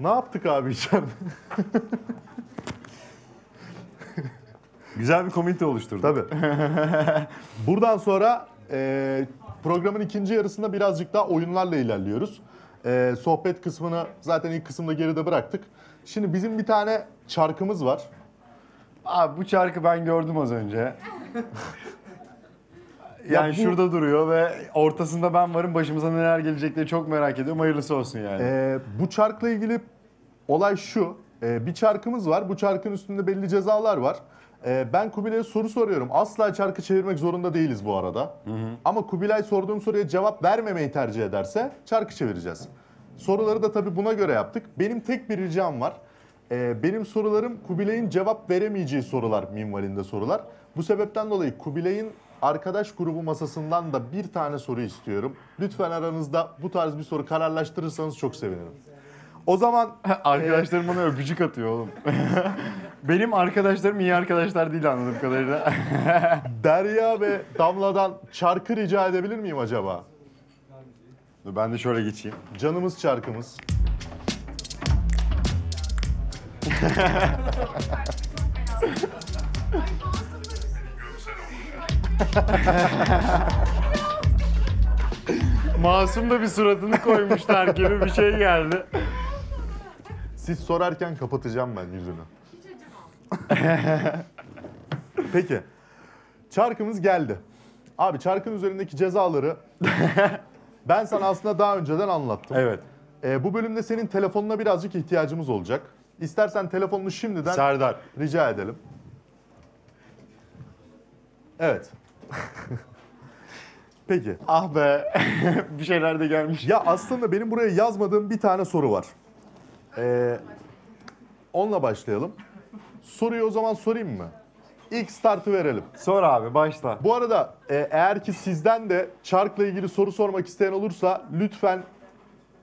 Ne yaptık abi içeride? Güzel bir komite oluşturduk. Tabii. Buradan sonra e, programın ikinci yarısında birazcık daha oyunlarla ilerliyoruz. E, sohbet kısmını zaten ilk kısımda geride bıraktık. Şimdi bizim bir tane çarkımız var. Abi bu çarkı ben gördüm az önce. Yani bu- şurada duruyor ve ortasında ben varım. Başımıza neler gelecekleri çok merak ediyorum. Hayırlısı olsun yani. E, bu çarkla ilgili olay şu. E, bir çarkımız var. Bu çarkın üstünde belli cezalar var. E, ben Kubilay'a soru soruyorum. Asla çarkı çevirmek zorunda değiliz bu arada. Ama Kubilay sorduğum soruya cevap vermemeyi tercih ederse çarkı çevireceğiz. Soruları da tabii buna göre yaptık. Benim tek bir ricam var. E, benim sorularım Kubilay'ın cevap veremeyeceği sorular minvalinde sorular. Bu sebepten dolayı Kubilay'ın arkadaş grubu masasından da bir tane soru istiyorum. Lütfen aranızda bu tarz bir soru kararlaştırırsanız çok sevinirim. O zaman Arkadaşlarım bana öpücük atıyor oğlum. Benim arkadaşlarım iyi arkadaşlar değil anladığım kadarıyla. Derya ve Damla'dan çarkı rica edebilir miyim acaba? Dur ben de şöyle geçeyim. Canımız çarkımız. Masum da bir suratını koymuşlar gibi bir şey geldi. Siz sorarken kapatacağım ben yüzünü. Peki. Çarkımız geldi. Abi çarkın üzerindeki cezaları ben sana aslında daha önceden anlattım. Evet. Ee, bu bölümde senin telefonuna birazcık ihtiyacımız olacak. İstersen telefonunu şimdiden Serdar. rica edelim. Evet. Peki. Ah be. bir şeyler de gelmiş. Ya aslında benim buraya yazmadığım bir tane soru var. Ee, onunla başlayalım. Soruyu o zaman sorayım mı? İlk startı verelim. Sor abi başla. Bu arada e, eğer ki sizden de çarkla ilgili soru sormak isteyen olursa lütfen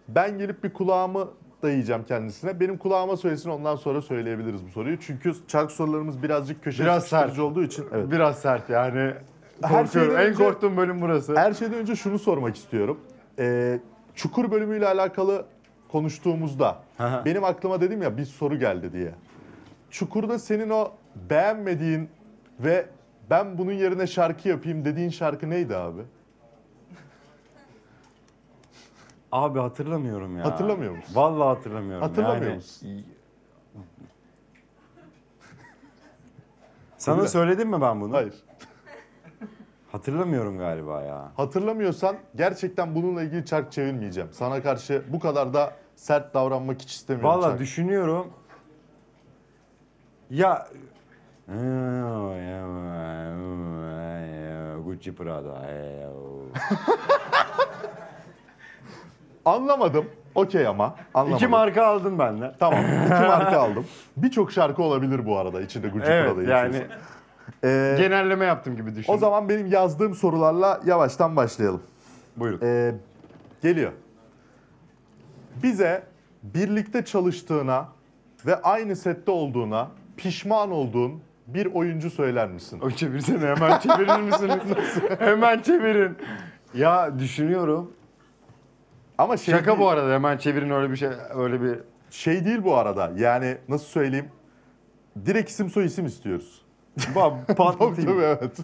ben gelip bir kulağımı dayayacağım kendisine. Benim kulağıma söylesin ondan sonra söyleyebiliriz bu soruyu. Çünkü çark sorularımız birazcık köşe Biraz sert. olduğu için. Evet. Biraz sert yani. Her Korkuyorum. şeyden en önce- korktuğum bölüm burası. Her şeyden önce şunu sormak istiyorum. Ee, Çukur bölümüyle alakalı konuştuğumuzda Aha. benim aklıma dedim ya bir soru geldi diye. Çukur'da senin o beğenmediğin ve ben bunun yerine şarkı yapayım dediğin şarkı neydi abi? Abi hatırlamıyorum ya. Hatırlamıyor musun? Vallahi hatırlamıyorum. Hatırlamıyor yani. musun? Sana Söyle. söyledim mi ben bunu? Hayır. Hatırlamıyorum galiba ya. Hatırlamıyorsan gerçekten bununla ilgili çark çevirmeyeceğim. Sana karşı bu kadar da sert davranmak hiç istemiyorum. Vallahi çark. düşünüyorum. Ya Gucci Prada. Anlamadım. Okey ama. Anlamadım. İki marka aldın benden. Tamam. iki marka aldım. Birçok şarkı olabilir bu arada içinde Gucci Evet Prada'yı yani. Ee, genelleme yaptım gibi düşün. o zaman benim yazdığım sorularla yavaştan başlayalım. buyurun. Ee, geliyor. Bize birlikte çalıştığına ve aynı sette olduğuna pişman olduğun bir oyuncu söyler misin? O çevirsene hemen çevirir misiniz? hemen çevirin. Ya düşünüyorum. Ama şey Şaka değil, bu arada hemen çevirin öyle bir şey öyle bir şey değil bu arada. Yani nasıl söyleyeyim? Direkt isim soy isim istiyoruz. Ba- Tabii patlatayım. tabii evet.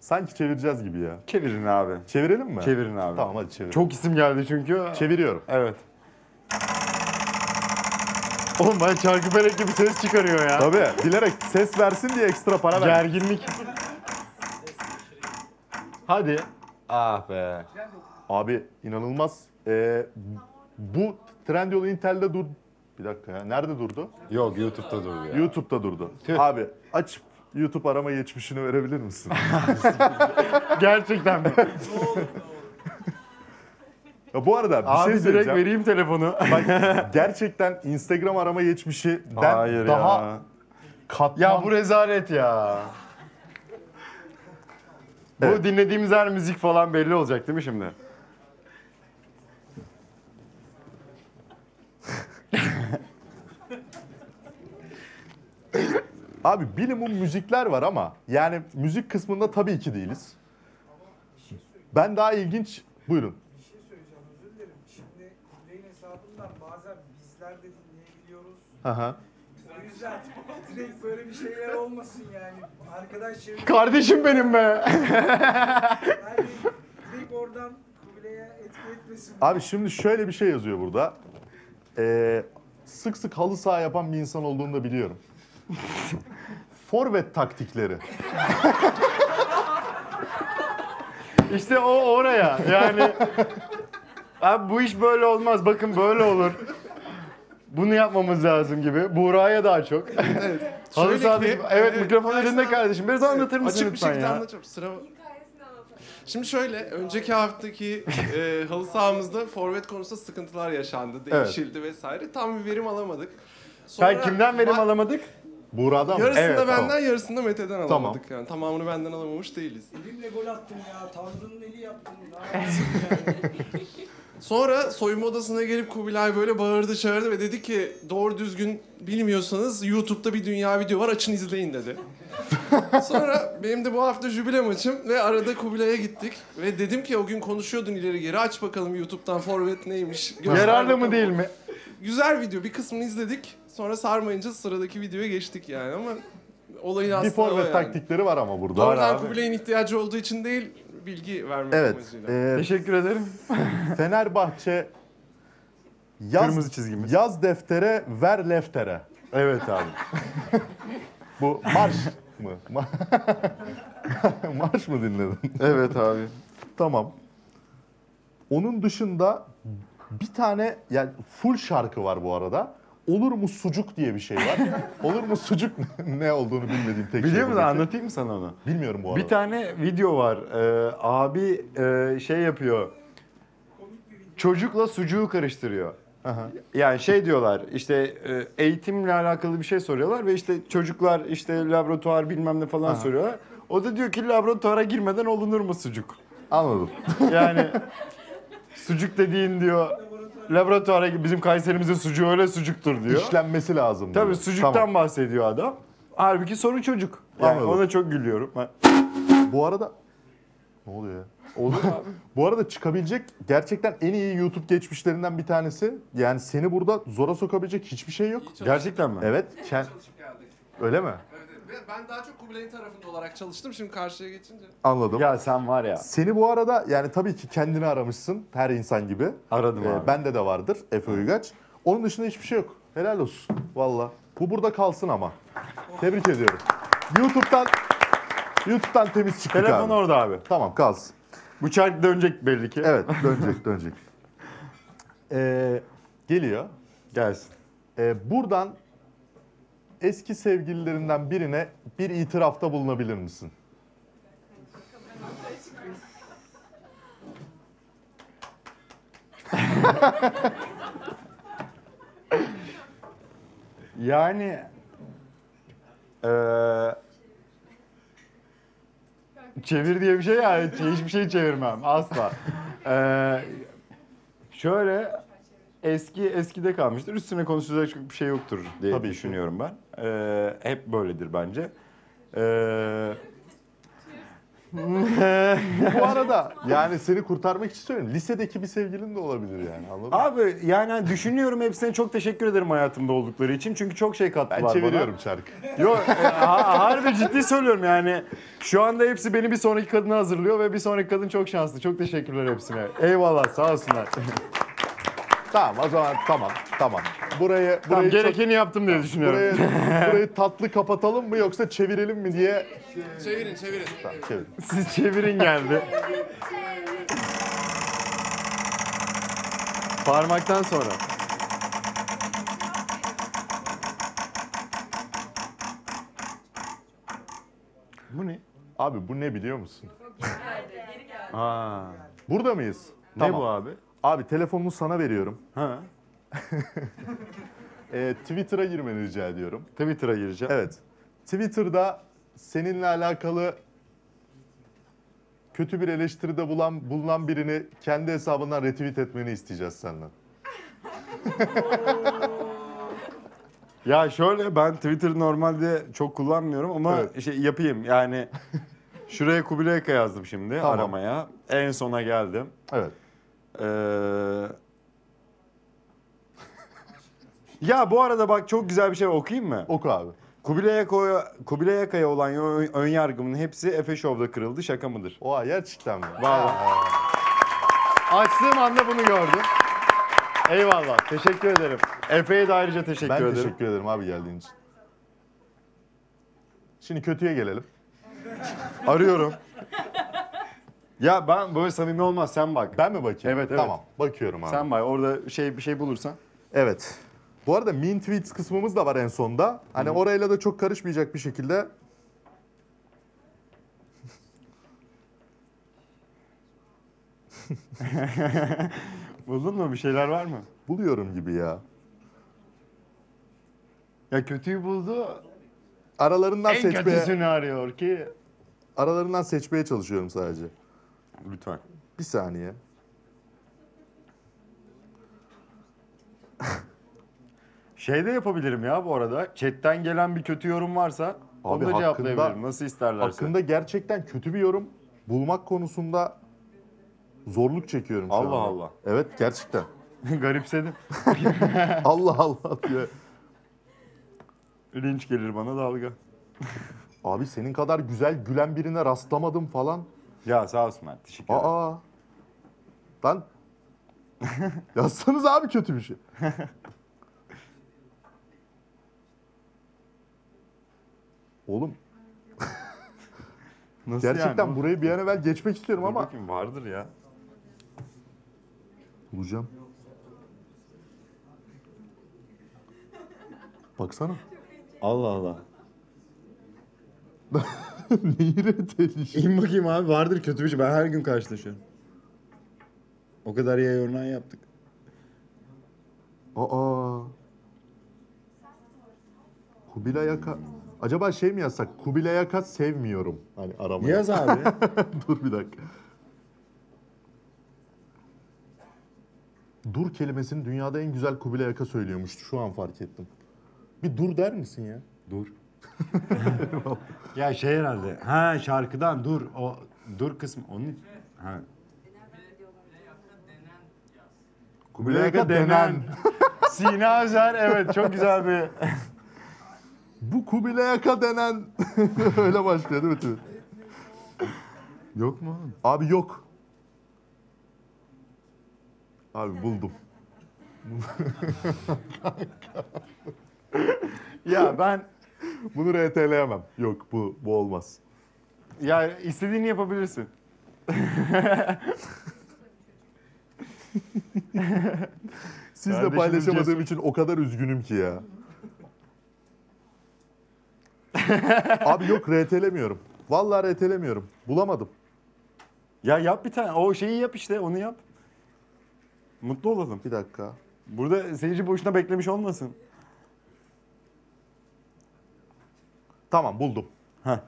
Sanki çevireceğiz gibi ya. Çevirin abi. Çevirelim mi? Çevirin abi. Tamam hadi çevirelim. Çok isim geldi çünkü. Çeviriyorum. Evet. Oğlum ben çarkıfelek gibi ses çıkarıyor ya. Tabii bilerek ses versin diye ekstra para ver. Gerginlik. Hadi. Ah be. Abi inanılmaz. Ee, bu Trendyol Intel'de dur. Bir dakika ya. Nerede durdu? Yok YouTube'da durdu ya. YouTube'da durdu. Tüh. Abi açıp YouTube arama geçmişini verebilir misin? Gerçekten mi? ya bu arada bir Abi şey direkt söyleyeceğim. vereyim telefonu. Bak gerçekten Instagram arama geçmişinden Hayır daha ya. katman. Ya bu rezalet ya. Bu Evet. dinlediğimiz her müzik falan belli olacak değil mi şimdi? Abi bilimum müzikler var ama yani müzik kısmında tabii ki değiliz. Ben daha ilginç... Buyurun. Bir şey söyleyeceğim özür dilerim. Şimdi hesabından bazen bizler de dinleyebiliyoruz. Aha. O yüzden direkt böyle bir şeyler olmasın yani. Arkadaş çevir. Kardeşim benim be. Yani direkt oradan Kubilay'a etki etmesin. Abi şimdi şöyle bir şey yazıyor burada. Ee, sık sık halı saha yapan bir insan olduğunu da biliyorum. Forvet taktikleri. İşte o oraya. Yani abi bu iş böyle olmaz. Bakın böyle olur. Bunu yapmamız lazım gibi. Buğra'ya daha çok. Halı Şöyle sahada- ki, evet mikrofon ben elinde kardeşim. Biraz anlatır mısın Açık bir lütfen şekilde ya? anlatacağım. Sıra... Şimdi şöyle, önceki haftaki e, halı sahamızda forvet konusunda sıkıntılar yaşandı, değişildi vesaire. Tam bir verim alamadık. Sen kimden verim ba- alamadık? Buğra'dan mı? Yarısını Evet, da benden, tamam. yarısını da Mete'den Tamam. alamadık yani. Tamamını benden alamamış değiliz. Elimle gol attım ya. Tanrı'nın eli yaptım. Ne yani? Sonra soyunma odasına gelip Kubilay böyle bağırdı çağırdı ve dedi ki doğru düzgün bilmiyorsanız YouTube'da bir dünya video var açın izleyin dedi. Sonra benim de bu hafta jübile maçım ve arada Kubilay'a gittik ve dedim ki o gün konuşuyordun ileri geri aç bakalım YouTube'dan forvet neymiş. göster Yararlı mı değil mi? Güzel video bir kısmını izledik sonra sarmayınca sıradaki videoya geçtik yani ama olayın Bir aslında o forvet yani. taktikleri var ama burada. Doğrudan abi. Kubilay'ın ihtiyacı olduğu için değil bilgi vermek Evet. amacıyla. e, Teşekkür ederim. Fenerbahçe yaz, Kırmızı çizgimiz. Yaz deftere, ver leftere. Evet abi. Bu marş mı? Ma- marş mı dinledin? Evet abi. Tamam. Onun dışında bir tane yani full şarkı var bu arada. Olur mu sucuk diye bir şey var. Olur mu sucuk ne olduğunu bilmediğim tek şey. Biliyor musun? Anlatayım mı sana onu? Bilmiyorum bu arada. Bir tane video var. Ee, abi e, şey yapıyor. Çocukla sucuğu karıştırıyor. Aha. Yani şey diyorlar işte e, eğitimle alakalı bir şey soruyorlar ve işte çocuklar işte laboratuvar bilmem ne falan Aha. soruyorlar. O da diyor ki laboratuvara girmeden olunur mu sucuk? Anladım. Yani sucuk dediğin diyor laboratuvara gi- bizim Kayserimizin sucuğu öyle sucuktur diyor. İşlenmesi lazım. Tabii diyor. sucuktan Tamam. bahsediyor adam. Halbuki soru çocuk. Yani Anladım. ona çok gülüyorum. Ben- Bu arada ne oluyor ya? Abi. Bu arada çıkabilecek gerçekten en iyi YouTube geçmişlerinden bir tanesi. Yani seni burada zora sokabilecek hiçbir şey yok. Gerçekten mi? Evet. Ken... Çalışıp geldik. Öyle mi? Ben daha çok Kubilay'ın tarafında olarak çalıştım. Şimdi karşıya geçince. Anladım. Ya sen var ya. Seni bu arada yani tabii ki kendini aramışsın her insan gibi. Aradım Ee, abi. bende de vardır Efe Uygaç. Onun dışında hiçbir şey yok. Helal olsun valla. Bu burada kalsın ama. Tebrik ediyorum. YouTube'dan YouTube'dan temiz çıktık Telefon abi. orada abi. Tamam kalsın. Bu çark dönecek belli ki. Evet dönecek dönecek. Ee, geliyor. Gelsin. Ee, buradan eski sevgililerinden birine bir itirafta bulunabilir misin? Yani eee çevir diye bir şey ya hiçbir şey çevirmem asla. Eee şöyle eski eskide kalmıştır. Üstüne konuşacak çok bir şey yoktur diye Tabii düşünüyorum ben. Eee, hep böyledir bence. Eee Bu arada yani seni kurtarmak için söylüyorum. Lisedeki bir sevgilin de olabilir yani anladın mı? Abi yani düşünüyorum hepsine çok teşekkür ederim hayatımda oldukları için. Çünkü çok şey kattılar Ben bana. çeviriyorum çarkı. Yok e, ha- harbi ciddi söylüyorum yani. Şu anda hepsi beni bir sonraki kadına hazırlıyor ve bir sonraki kadın çok şanslı. Çok teşekkürler hepsine. Eyvallah sağ olsunlar. Tamam o zaman tamam tamam. Burayı tamam, burayı çok- gerekeni yaptım diye düşünüyorum. burayı, burayı tatlı kapatalım mı yoksa çevirelim mi diye Çevirin çevirin. Tamam, çevir. Siz çevirin geldi. Parmaktan sonra. Bu ne? Abi bu ne biliyor musun? Aa, Burada mıyız? ne bu abi? Abi telefonumu sana veriyorum. Ha, Ee, Twitter'a girmeni rica ediyorum. Twitter'a gireceğim. Evet. Twitter'da seninle alakalı kötü bir eleştiride bulan, bulunan birini kendi hesabından retweet etmeni isteyeceğiz senden. Ya şöyle ben Twitter normalde çok kullanmıyorum ama Evet. şey yapayım yani şuraya Kubilayka yazdım şimdi Tamam. aramaya. En sona geldim. Evet. Ee, Ya bu arada bak çok güzel bir şey okuyayım mı? Oku abi. Kubilay Aka'ya Kubilay Aka'ya olan ön, ön yargımın hepsi Efe Show'da kırıldı. Şaka mıdır? Oha gerçekten mi? Vallahi. Açtığım anda bunu gördüm. Eyvallah. Teşekkür ederim. Efe'ye de ayrıca teşekkür Ben ederim. teşekkür ederim abi geldiğin için. Şimdi kötüye gelelim. Arıyorum. Ya ben böyle samimi olmaz sen bak. Ben mi bakayım? Evet, evet. Tamam bakıyorum abi. Sen bak orada şey bir şey bulursan. Evet. Bu arada mean tweets kısmımız da var en sonda. Hani orayla da çok karışmayacak bir şekilde Buldun mu? Bir şeyler var mı? buluyorum gibi ya. Ya kötüyü buldu. Aralarından En seçmeye kötüsünü arıyor ki. aralarından seçmeye çalışıyorum sadece. Lütfen. Bir saniye. Şey de yapabilirim ya bu arada. Chatten gelen bir kötü yorum varsa onu Abi da hakkında- cevaplayabilirim. Nasıl isterlerse. Hakkında gerçekten kötü bir yorum bulmak konusunda zorluk çekiyorum şu Allah anda. Allah. Evet gerçekten. Garipsedim. Allah Allah diye. Linç gelir bana dalga. Abi senin kadar güzel gülen birine rastlamadım falan. Ya sağ olsun Mert. Teşekkür ederim. Aa. Lan yazsanız abi kötü bir şey. Oğlum Nasıl gerçekten yani? burayı bir an evvel geçmek istiyorum Dur ama bakayım vardır ya. bulacağım. Baksana. Allah Allah. Neyi reddediş? İn bakayım abi vardır kötü bir şey. Ben her gün karşılaşıyorum. O kadar yay örneği yaptık. Aa. Kubilay Aka... Acaba şey mi yazsak? Kubilay Aka sevmiyorum. Hani aramaya. Yaz abi. Dur bir dakika. Dur kelimesini dünyada en güzel Kubilay Aka söylüyormuş. Şu an fark ettim. Bir dur der misin ya? dur. ya şey herhalde. Ha şarkıdan dur. O dur kısmı. Onun ha. Kubilay Aka denen. Sina Özer evet çok güzel bir. Bu Kubilay Aka denen. Öyle başlıyor değil mi? tweet? Yok mu? Abi yok. Abi buldum. Ya ben Bunu RT'leyemem. Yok bu bu olmaz. ya istediğini yapabilirsin. Sizle Kardeşimiz paylaşamadığım cesur. için o kadar üzgünüm ki ya. Abi yok RT'lemiyorum. Vallahi RT'lemiyorum. Bulamadım. Ya yap bir tane. O şeyi yap işte onu yap. Mutlu olalım. Bir dakika. Burada seyirci boşuna beklemiş olmasın. Tamam buldum. Heh.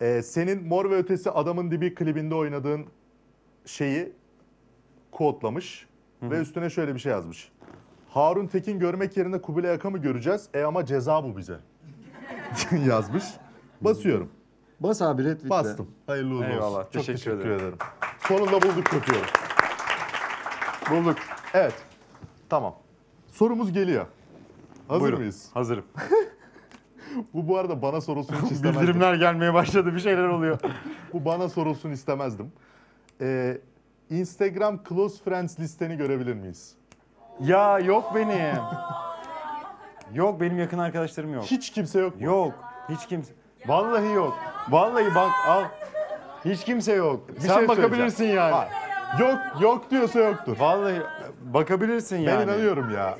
Ee, senin Mor ve Ötesi Adamın Dibi klibinde oynadığın şeyi kodlamış ve üstüne şöyle bir şey yazmış. Harun Tekin görmek yerine Kubilay Aka mı göreceğiz? E ama ceza bu bize. yazmış. Basıyorum. Bas abi retweetle. Bastım. Hayırlı uğurlu Eyvallah, olsun. Çok teşekkür teşekkür, ederim. ederim. Sonunda bulduk kötüyorum. Bulduk. Evet. Tamam. Sorumuz geliyor. Hazır Buyurun. mıyız? Hazırım. Bu bu arada bana sorulsun hiç istemezdim. Bildirimler gelmeye başladı. Bir şeyler oluyor. Bu bana sorulsun istemezdim. Ee, Instagram Close Friends listeni görebilir miyiz? ya yok benim. Yok benim yakın arkadaşlarım yok. Hiç kimse yok mu? Yok. Hiç kimse. Vallahi yok. Vallahi bak al. Hiç kimse yok. Bir Sen şey bakabilirsin yani. Hayır. Yok, yok diyorsa yoktur. Vallahi bakabilirsin Ben yani. inanıyorum ya.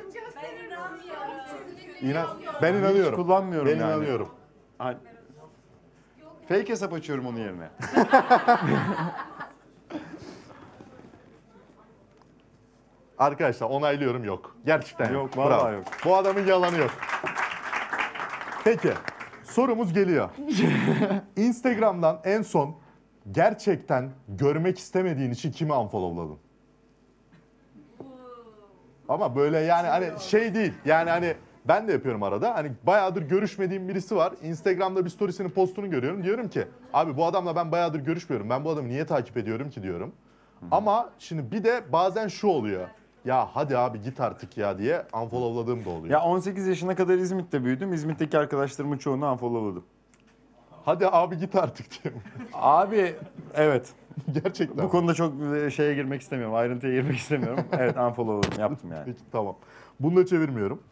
İnan, ben Hiç inanıyorum. kullanmıyorum ben yani. inanıyorum. Ay- Fake hesap açıyorum onun yerine. Arkadaşlar onaylıyorum yok. Gerçekten yok. Yok, vallahi Bravo. yok. Bu adamın yalanı yok. Peki. Sorumuz geliyor. Instagram'dan en son gerçekten görmek istemediğin için kimi unfollowladın? Ama böyle yani hani şey değil. Yani hani ben de yapıyorum arada. Hani bayağıdır görüşmediğim birisi var. Instagram'da bir storiesinin postunu görüyorum. Diyorum ki abi bu adamla ben bayağıdır görüşmüyorum. Ben bu adamı niye takip ediyorum ki diyorum. Ama şimdi bir de bazen şu oluyor. ya hadi abi git artık ya diye unfollowladığım da oluyor. Ya 18 yaşına kadar İzmit'te büyüdüm. İzmit'teki arkadaşlarımın çoğunu unfollowladım. Hadi abi git artık diyorum. Abi evet. Gerçekten. Bu konuda çok şeye girmek istemiyorum. Ayrıntıya girmek istemiyorum. Evet unfollowladım yaptım yani. Peki tamam. Bunu da çevirmiyorum.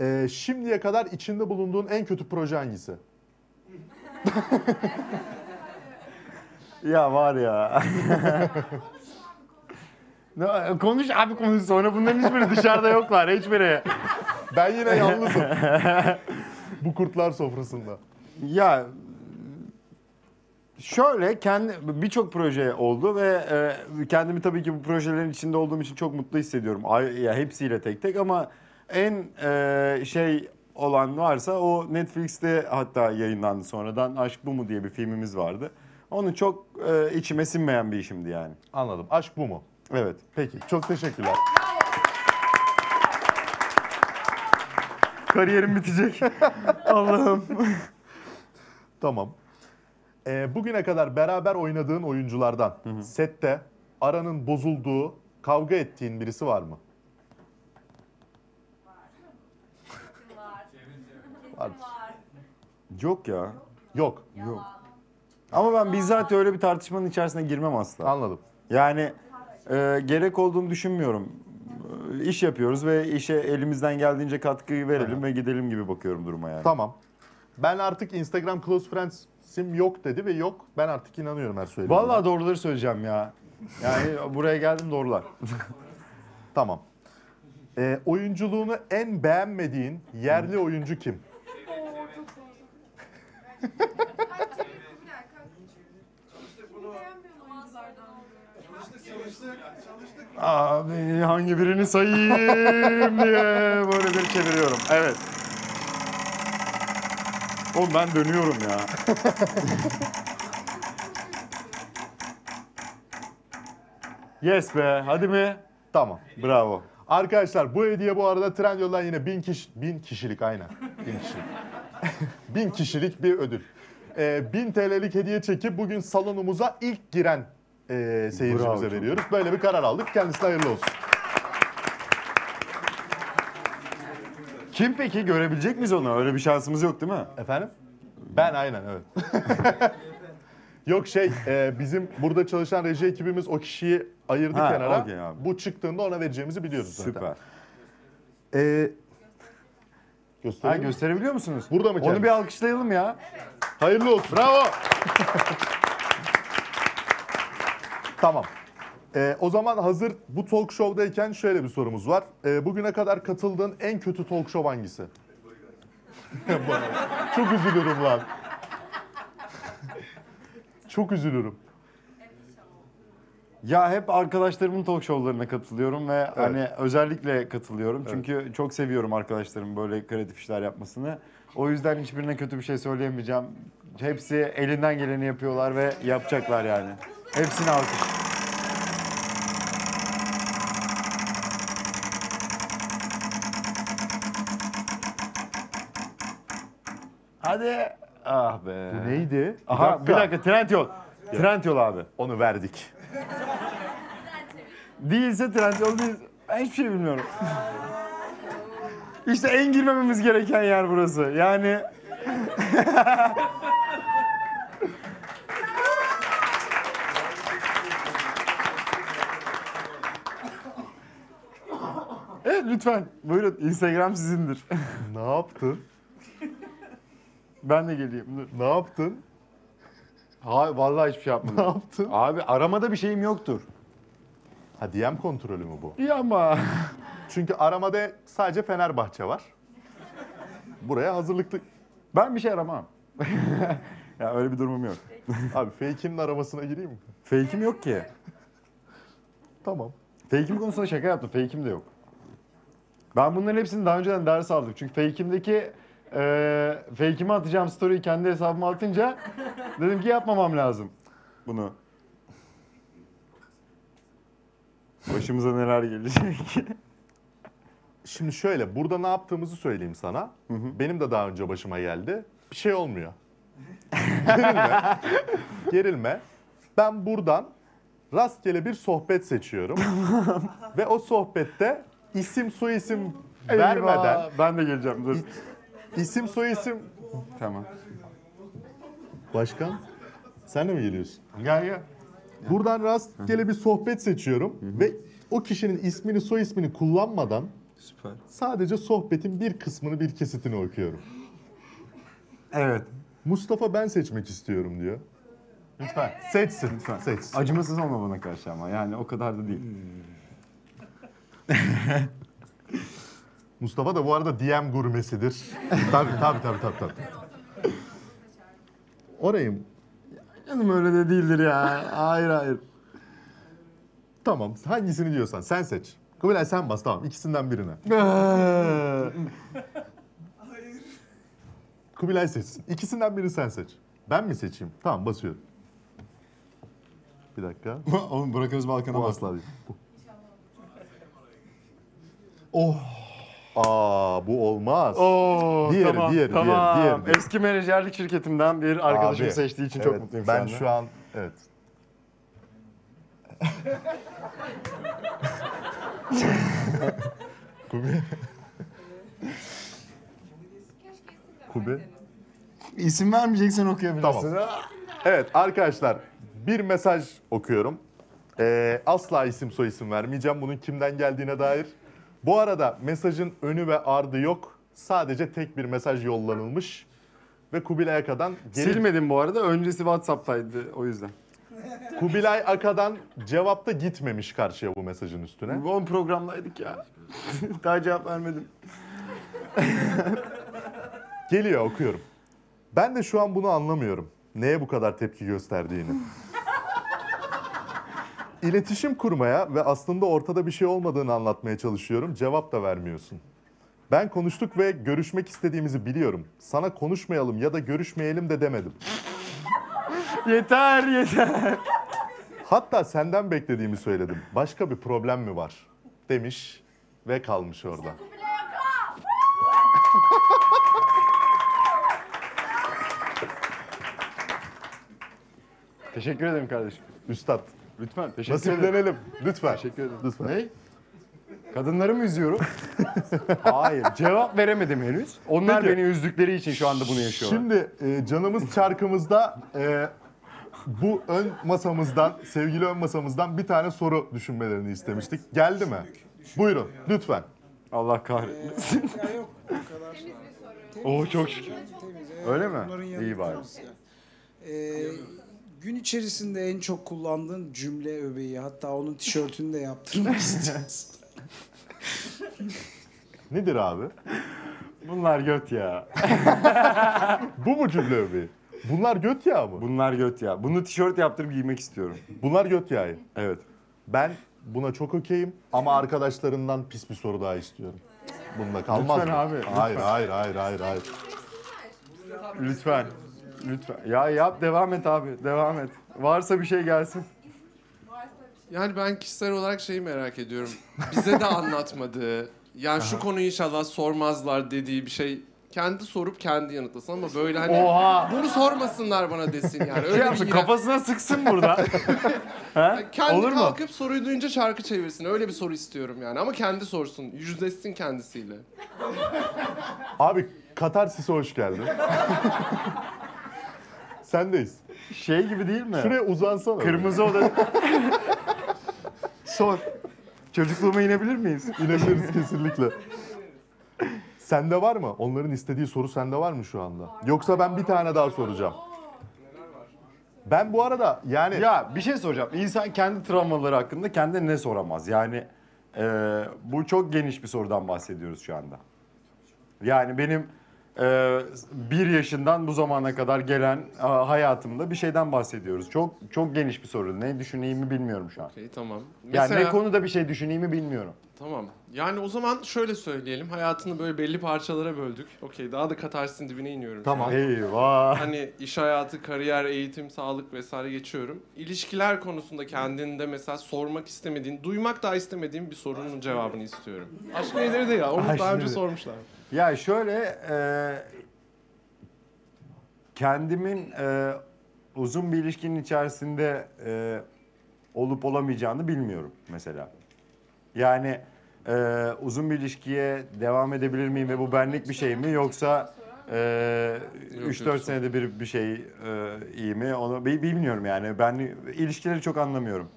Ee, şimdiye kadar içinde bulunduğun en kötü proje hangisi? Ya var ya. Ne- konuş abi konuş sonra bunların hiçbiri dışarıda yoklar hiçbiri. Ben yine yalnızım. Bu kurtlar sofrasında. Ya şöyle kendi birçok proje oldu ve e, kendimi tabii ki bu projelerin içinde olduğum için çok mutlu hissediyorum. Ay, ya hepsiyle tek tek ama en e, şey olan varsa o Netflix'te hatta yayınlandı sonradan Aşk Bu Mu diye bir filmimiz vardı. Onu çok e, içime sinmeyen bir işimdi yani. Anladım. Aşk bu mu? Evet. Peki. Çok teşekkürler. Kariyerim bitecek. Allah'ım. Tamam. Ee, bugüne kadar beraber oynadığın oyunculardan sette aranın bozulduğu, kavga ettiğin birisi var mı? Var. Kesin var. Yok ya. Yok. Yok. Ama ben bizzat öyle bir tartışmanın içerisine girmem asla. Anladım. Yani e, gerek olduğunu düşünmüyorum. E, İş yapıyoruz ve işe elimizden geldiğince katkıyı verelim ve gidelim gibi bakıyorum duruma yani. Tamam. Ben artık Instagram Close Friends'im yok dedi ve yok. Ben artık inanıyorum her söylediğine. Vallahi doğruları söyleyeceğim ya. Yani buraya geldim doğrular. Tamam. Ee, oyunculuğunu en beğenmediğin yerli oyuncu kim? Abi hangi birini sayayım diye böyle bir çeviriyorum. Evet. Oğlum ben dönüyorum ya. yes be, hadi mi? Tamam. Bravo. Arkadaşlar bu hediye bu arada Trendyol'dan yine bin kişi, bin kişilik aynen. Bin kişilik. bin kişilik bir ödül. Ee, 1000 TL'lik hediye çekip bugün salonumuza ilk giren e, Bravo, seyircimize çok veriyoruz. Böyle bir karar aldık. Kendisine hayırlı olsun. Kim peki? Görebilecek miyiz onu? Öyle bir şansımız yok değil mi? Efendim? Ben aynen evet. Yok şey e, bizim burada çalışan reji ekibimiz o kişiyi ayırdı Ha, kenara. okey abi. Bu çıktığında ona vereceğimizi biliyoruz zaten. Süper. Ee, Ha, gösterelim mi? gösterebiliyor musunuz? Burada mı Onu kendisi? bir alkışlayalım ya. Hayırlı olsun. Bravo. tamam. Ee, o zaman hazır bu talk show'dayken şöyle bir sorumuz var. Ee, bugüne kadar katıldığın en kötü talk show hangisi? Çok üzülürüm lan. Çok üzülürüm. Ya hep arkadaşlarımın talk show'larına katılıyorum ve hani özellikle katılıyorum. Çünkü çok seviyorum arkadaşlarım böyle kreatif işler yapmasını. O yüzden hiçbirine kötü bir şey söyleyemeyeceğim. Hepsi elinden geleni yapıyorlar ve yapacaklar yani. Hepsine alkış. Hadi. Ah be. Bu neydi? Aha bir dakika Trendyol. Trendyol abi. Onu verdik. Değilse Trendyol değil. Ben hiçbir şey bilmiyorum. işte en girmememiz gereken yer burası. Yani Evet lütfen. Buyurun Instagram sizindir. Ne yaptın? ben de geleyim. Dur. Ne yaptın? Ha, vallahi hiçbir şey yapmadım. Ne yaptın? Abi aramada bir şeyim yoktur. Ha DM kontrolü mü bu? İyi ama. Çünkü aramada sadece Fenerbahçe var. Buraya hazırlıklı... Ben bir şey aramam. ya öyle bir durumum yok. Abi fake'imin aramasına gireyim mi? Fake'im yok ki. Tamam. Fake'im konusunda şaka yaptım. Fake'im de yok. Ben bunların hepsini daha önceden ders aldık. Çünkü fake'imdeki e, fake'ime atacağım story'i kendi hesabıma atınca dedim ki yapmamam lazım bunu. Başımıza neler gelecek. Şimdi şöyle, burada ne yaptığımızı söyleyeyim sana. Benim de daha önce başıma geldi. Bir şey olmuyor. Gerilme. Gerilme. Ben buradan rastgele bir sohbet seçiyorum. Ve o sohbette isim soyisim vermeden Eyvah, ben de geleceğim dur. İsim soyisim tamam. Başkan sen de mi geliyorsun? Gel gel. Buradan rastgele bir sohbet seçiyorum ve o kişinin ismini soy ismini kullanmadan Süper. sadece sohbetin bir kısmını bir kesitini okuyorum. Evet. Mustafa ben seçmek istiyorum diyor. Lütfen. Seçsin. Lütfen. Seçsin. Acımasız olma bana karşı ama yani o kadar da değil. Mustafa da bu arada DM gurmesidir. tabii tabii tabii tabii. tabii. Orayı Canım öyle de değildir ya. Hayır hayır. tamam hangisini diyorsan sen seç. Kubilay sen bas tamam ikisinden birine. Kubilay seçsin. İkisinden birini sen seç. Ben mi seçeyim? Tamam basıyorum. Bir dakika. Oğlum Burak Özbalkan'a Bu bas. asla değil. Bu. Oh. Aa bu olmaz. Oo, Diğeri, tamam, diğeri, tamam. diğeri, diğeri. Eski menajerlik şirketimden bir arkadaşımı Abi, seçtiği için evet, çok mutluyum ben şu anda. şu an evet. Kubi. Kubi. İsim vermeyeceksen okuyabilirsin. Tamam. Evet arkadaşlar bir mesaj okuyorum. Ee, asla isim soy isim vermeyeceğim bunun kimden geldiğine dair. Bu arada mesajın önü ve ardı yok. Sadece tek bir mesaj yollanılmış. Ve Kubilay Aka'dan geri Silmedim bu arada. Öncesi WhatsApp'taydı o yüzden. Kubilay Aka'dan cevap da gitmemiş karşıya bu mesajın üstüne. Bu on programdaydık ya. Daha cevap vermedim. Geliyor okuyorum. Ben de şu an bunu anlamıyorum. Neye bu kadar tepki gösterdiğini. İletişim kurmaya ve aslında ortada bir şey olmadığını anlatmaya çalışıyorum. Cevap da vermiyorsun. Ben konuştuk ve görüşmek istediğimizi biliyorum. Sana konuşmayalım ya da görüşmeyelim de demedim. Yeter yeter. Hatta senden beklediğimi söyledim. Başka bir problem mi var? Demiş ve kalmış orada. Teşekkür ederim kardeşim. Üstad, Lütfen teşekkür ederim. nasiplenelim. Lütfen. Teşekkür ederim. Lütfen. Ne? Kadınları mı üzüyorum? Hayır. Cevap veremedim henüz. Onlar Peki. beni üzdükleri için şu anda bunu yaşıyorlar. Şimdi e, canımız çarkımızda e, bu ön masamızdan, sevgili ön masamızdan bir tane soru düşünmelerini istemiştik. Geldi mi? Buyurun, lütfen. Allah kahretmesin. Ya yok o kadar. Oo çok şükür. Temiz, evet. Öyle mi? Bunların İyi yanı bari. temiz ya. Ee, gün içerisinde en çok kullandığın cümle öbeği hatta onun tişörtünü de yaptırmak istiyoruz. Nedir abi? Bunlar göt ya. Bu mu cümle öbeği? Bunlar göt yağı mı? Bunlar göt ya. Bunu tişört yaptırıp giymek istiyorum. Bunlar göt yağı. Evet. Ben buna çok okeyim ama arkadaşlarından pis bir soru daha istiyorum. Bunda kalmaz Lütfen mı? abi, Hayır, lütfen. hayır, hayır, hayır, hayır. Lütfen. Lütfen. Ya yap devam et abi. Devam et. Varsa bir şey gelsin. Yani ben kişisel olarak şeyi merak ediyorum. Bize de anlatmadığı, yani şu konuyu inşallah sormazlar dediği bir şey kendi sorup kendi yanıtlasın ama böyle hani Oha. bunu sormasınlar bana desin yani. Şey Öyle bir iğren- kafasına sıksın burada. He? kendi Olur mu? kalkıp soruyu duyunca şarkı çevirsin. Öyle bir soru istiyorum yani ama kendi sorsun. Yüzleşsin kendisiyle. Abi Katarsis'e hoş geldin. Sendeyiz. Şey gibi değil mi? Şuraya uzansana. Kırmızı oda. Sor. Çocukluğuma inebilir miyiz? İnebiliriz kesinlikle. Sende var mı? Onların istediği soru sende var mı şu anda? Yoksa ben bir tane daha soracağım. Ben bu arada yani Ya bir şey soracağım. İnsan kendi travmaları hakkında kendine ne soramaz? Yani e, bu çok geniş bir sorudan bahsediyoruz şu anda. Yani benim bir yaşından bu zamana kadar gelen e, hayatımda bir şeyden bahsediyoruz. Çok çok geniş bir soru. Ne düşüneyimi bilmiyorum şu an. Okey tamam. Yani ne konuda bir şey düşüneyimi bilmiyorum. Tamam. Yani o zaman şöyle söyleyelim. Hayatını böyle belli parçalara böldük. Okey daha da katarsisin dibine iniyorum. Tamam. Eyvah. Hani iş hayatı, kariyer, eğitim, sağlık vesaire geçiyorum. İlişkiler konusunda kendinde mesela sormak istemediğin, duymak daha istemediğin bir sorunun cevabını istiyorum. Aşk nedir de ya? Onu Aşk daha önce nedir? sormuşlar. Ya şöyle e, kendimin e, uzun bir ilişkinin içerisinde e, olup olamayacağını bilmiyorum mesela. Yani e, uzun bir ilişkiye devam edebilir miyim ve bu benlik bir şey mi yoksa e, Yok, 3-4 yok. senede bir bir şey e, iyi mi onu bi- bilmiyorum yani. Ben ilişkileri çok anlamıyorum.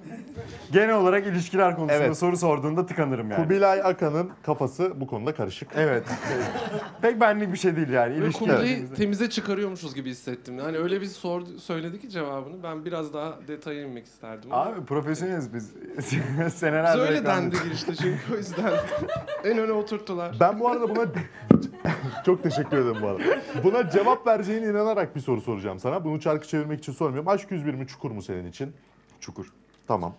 Genel olarak ilişkiler konusunda Evet. soru sorduğunda tıkanırım yani. Kubilay Akan'ın kafası bu konuda karışık. Evet. Pek benlik bir şey değil yani. Böyle İlişkiler. Kubilay'ı temize çıkarıyormuşuz gibi hissettim. Yani öyle bir sordu, söyledi ki cevabını. Ben biraz daha detaya inmek isterdim. ama- Abi profesyoneliz biz. Senelerdir Biz öyle ekranda- dendi girişte çünkü o yüzden. en öne oturttular. Ben bu arada buna çok teşekkür ederim bu arada. Buna cevap vereceğine inanarak bir soru soracağım sana. Bunu çarkı çevirmek için sormuyorum. Aşk 101 mi çukur mu senin için? Çukur. Tamam.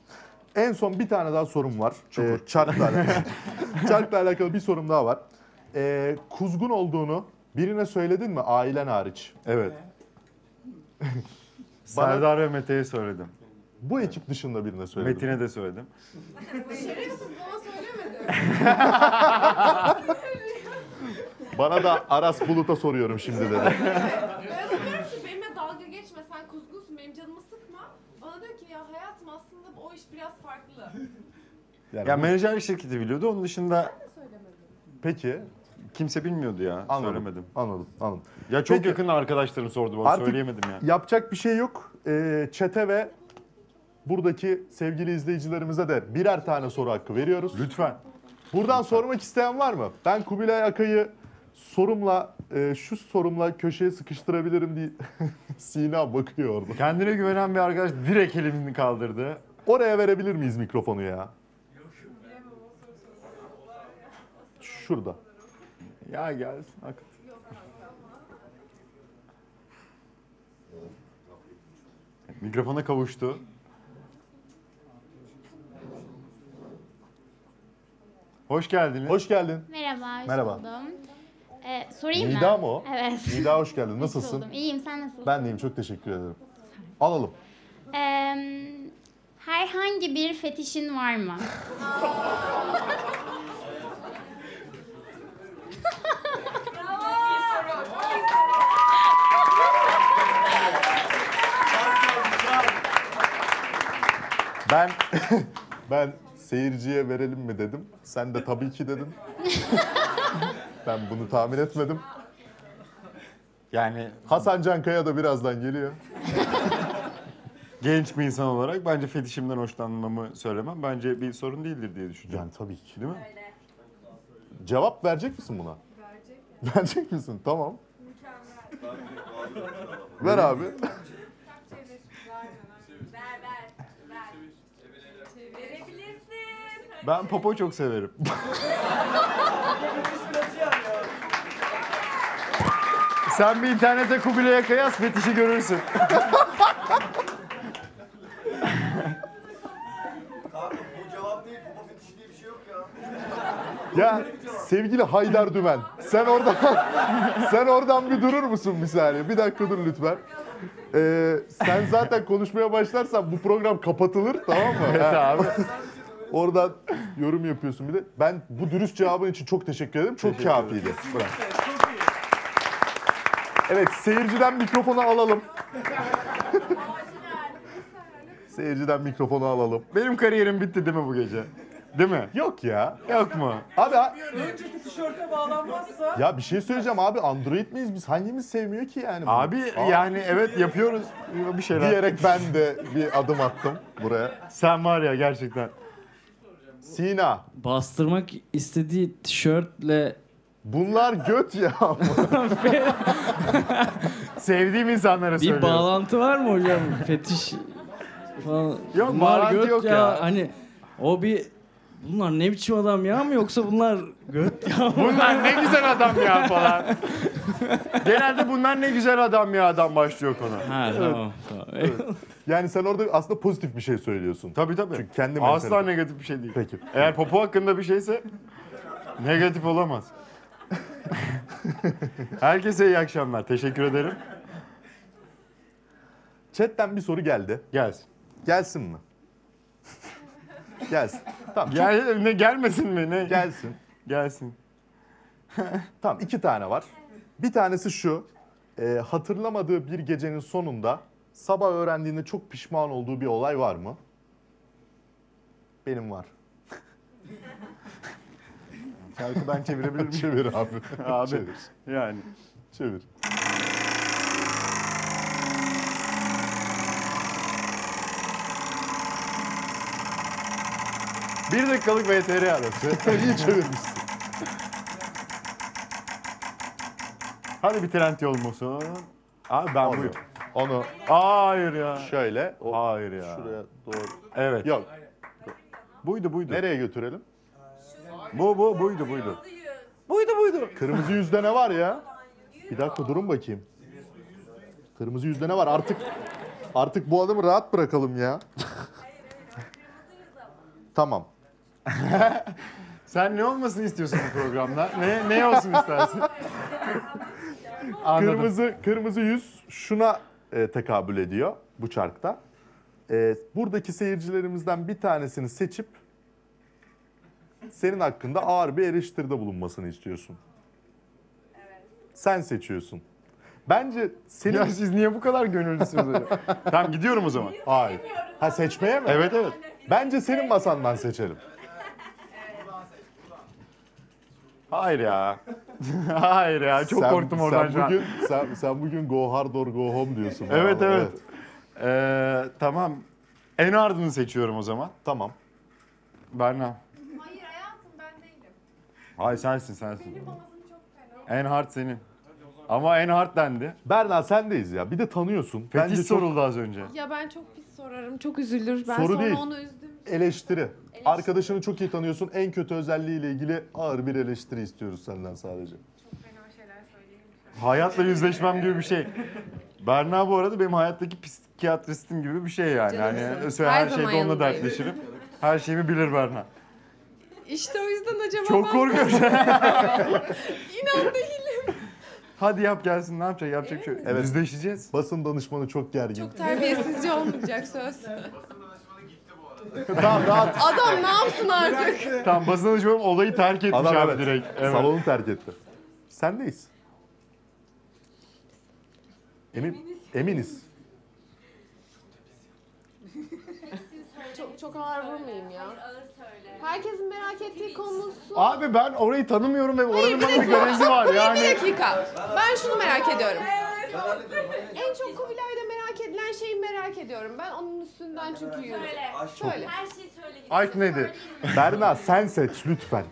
En son bir tane daha sorum var. Çukur. çarkla alakalı. çarkla alakalı bir sorum daha var. Ee, kuzgun olduğunu birine söyledin mi ailen hariç? Evet. Bana- Serdar ve Mete'ye söyledim. Bu ekip dışında birine söyledin. mi? Metin'e de söyledim. Şerefsiz bana söylemedi. Bana da Aras Bulut'a soruyorum şimdi dedi. Ben diyorum ki benimle dalga geçme sen kuzgunsun benim canımı sıkma. Bana diyor ki ya hayatım aslında o iş biraz farklı. Yani Ya bu- menajerlik şirketi biliyordu. Onun dışında Söylemedi. Peki. kimse bilmiyordu ya. Anladım. Söylemedim. Anladım. Anladım. Ya çok Peki. yakın arkadaşlarım sordu bana. Artık- Söyleyemedim ya. Yapacak bir şey yok. Ee, çete ve buradaki sevgili izleyicilerimize de birer tane soru hakkı veriyoruz. Lütfen. Buradan sormak isteyen var mı? Ben Kubilay Akay'ı sorumla, e, şu sorumla köşeye sıkıştırabilirim diye Sina bakıyor orada. Kendine güvenen bir arkadaş direkt elini kaldırdı. Oraya verebilir miyiz mikrofonu ya? Şurada. Ya gelsin. Akıt. Mikrofona kavuştu. Hoş geldiniz. Hoş geldin. Merhaba, hoş Merhaba. buldum. Ee, sorayım mı? Nida mı o? Evet. Nida hoş geldin. Nasılsın? buldum. İyiyim, sen nasılsın? Ben deyim çok teşekkür ederim. Alalım. Ee, herhangi bir fetişin var mı? Ben ben seyirciye verelim mi dedim. Sen de tabii ki dedin. ben bunu tahmin etmedim. Yani Hasan Cankaya da birazdan geliyor. genç bir insan olarak bence fetişimden hoşlanmamı söylemem bence bir sorun değildir diye düşünüyorum. Yani tabii ki. Değil mi? Öyle. Cevap verecek misin buna? Verecek. Verecek misin? Tamam. Mükemmel. Ver abi. Çevir. Ver ver. Ver. Verebilirsin. Ben popo çok severim. Sen bir internete Kubilay'a kıyas fetişi görürsün. Abi bu cevap değil, bu fetişi diye bir şey yok ya. Ya sevgili Haydar Dümen. Sen oradan sen oradan bir durur musun bir saniye? Bir dakika dur lütfen. Ee, sen zaten konuşmaya başlarsan bu program kapatılır tamam mı? Evet abi. Oradan yorum yapıyorsun bir de. Ben bu dürüst cevabın için çok teşekkür ederim. Çok kafiydi. Bırak. Evet seyirciden mikrofonu alalım. Seyirciden mikrofonu alalım. Benim kariyerim bitti değil mi bu gece? Değil mi? Yok ya. Yok mu? Abi Önceki tişörte bağlanmazsa ya bir şey söyleyeceğim abi Android miyiz biz? Hangimiz sevmiyor ki yani? bunu? Abi Aa, yani evet yapıyoruz bir şeyler. diyerek ben de bir adım attım buraya. Sen var ya gerçekten. Sina. bastırmak istediği tişörtle Bunlar göt ya. Sevdiğim insanlara bir söylüyorum. bağlantı var mı hocam? Fetiş falan. Yok, Bunlar bağlantı göt yok ya. Hani o bir bunlar ne biçim adam ya mı yoksa bunlar göt ya mı? Bunlar ne güzel adam ya falan. Genelde bunlar ne güzel adam ya adam başlıyor konu. Ha tamam. tamam. yani sen orada aslında pozitif bir şey söylüyorsun. Tabii tabii. Çünkü kendi Asla mentalite- negatif bir şey değil. Peki. Eğer popo hakkında bir şeyse negatif olamaz. Herkese iyi akşamlar. Teşekkür ederim. Chatten bir soru geldi. Gelsin. Gelsin mi? Gelsin. Tamam. Gel, ne gelmesin mi? Ne? Gelsin. Gelsin. Tamam iki tane var. Bir tanesi şu. e, hatırlamadığı bir gecenin sonunda sabah öğrendiğinde çok pişman olduğu bir olay var mı? Benim var. Şarkı ben çevirebilir miyim? Çevir abi. Abi. Çevir. Yani. Çevir. Bir dakikalık VTR arası. İyi çevirmişsin. Hadi bir trend yol olsun. Abi ben Onu, buyum. onu Hayır ya. şöyle. O Hayır ya. şuraya doğru. Evet. Yok. Buydu buydu. Nereye götürelim? Bu bu buydu buydu. Buydu buydu. Kırmızı yüzde ne var ya? Bir dakika durun bakayım. Kırmızı yüzde ne var? Artık artık bu adamı rahat bırakalım ya. tamam. Sen ne olmasını istiyorsun bu programda? Ne ne olsun istersin? Anladım. Kırmızı kırmızı yüz şuna e, tekabül ediyor bu çarkta. E, buradaki seyircilerimizden bir tanesini seçip senin hakkında ağır bir eleştiride bulunmasını istiyorsun. Sen seçiyorsun. Bence senin... Ya siz niye bu kadar gönüllüsünüz öyle? tamam gidiyorum o zaman. Hayır. Ha seçmeye mi? Evet evet. Bence senin masandan seçelim. Hayır ya. Hayır ya. Çok Sen- korktum oradan sen şu an. bugün, Sen, sen bugün go hard or go home diyorsun. Evet Bravo, evet. Ee, tamam. En ardını seçiyorum o zaman. Tamam. Berna. Hayır hayatım ben değilim. Hayır sensin sensin. Benim boğazım çok fena. En hard senin. Ama en hard dendi. Berna sendeyiz ya. Bir de tanıyorsun. Fetiş çok soruldu az önce. Ya ben çok pis sorarım. Çok üzülür. Ben Soru sonra değil. onu üzdüm. eleştiri. Arkadaşını çok iyi tanıyorsun. En kötü özelliğiyle ilgili ağır bir eleştiri istiyoruz senden sadece. Fena şeyler söyleyeyim. Hayatla yüzleşmem gibi bir şey. Berna bu arada benim hayattaki psikiyatristim gibi bir şey yani. Canımsın. Yani her, Her her zaman şeyde onunla yanındayım. dertleşirim. Her şeyimi bilir Berna. İşte o yüzden acaba Çok ben korkuyorum. inan değilim. Hadi yap gelsin ne yapacak yapacak bir şey. Evet. Yüzleşeceğiz. Basın danışmanı çok gergin. Çok terbiyesizce olmayacak söz. tamam rahat. Adam ne yapsın artık? Tamam basın danışmanım olayı terk etmiş Adam abi evet. direkt. Evet. Salonu terk etti. Sendeyiz. Emin, eminiz. Çok çok ağır vurmayayım ya. Herkesin merak ettiği konusu. Abi ben orayı tanımıyorum ve oranın bana bir bir garezi var Bir yani. dakika. Ben şunu merak ediyorum. En çok Kubilay'da merak edilen şeyi merak ediyorum. Ben onun üstünden çünkü yürüyorum. Söyle. Her şeyi söyle. Aşk nedir? Berna sen seç lütfen.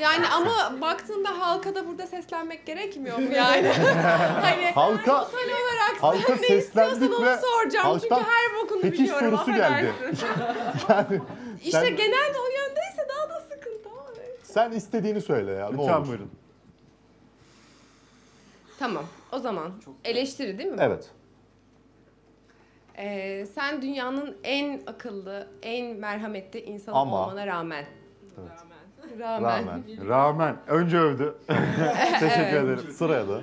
Yani ama baktığında halka da burada seslenmek gerekmiyor mu yani? hani Halka total olarak halka sen ne istiyorsan seslendik onu ve soracağım. halktan Çünkü her fetiş biliyorum. sorusu geldi. affedersin. yani İşte sen, genelde o yöndeyse daha da sıkıntı abi. sen istediğini söyle ya. ne Lütfen olur. buyurun. Tamam o zaman eleştiri değil mi? Evet. Ee, sen dünyanın en akıllı, en merhametli insanı Ama- olmana rağmen. Evet. Rağmen. Rağmen. Rağmen. Önce övdü. Teşekkür ederim. Sıraya da.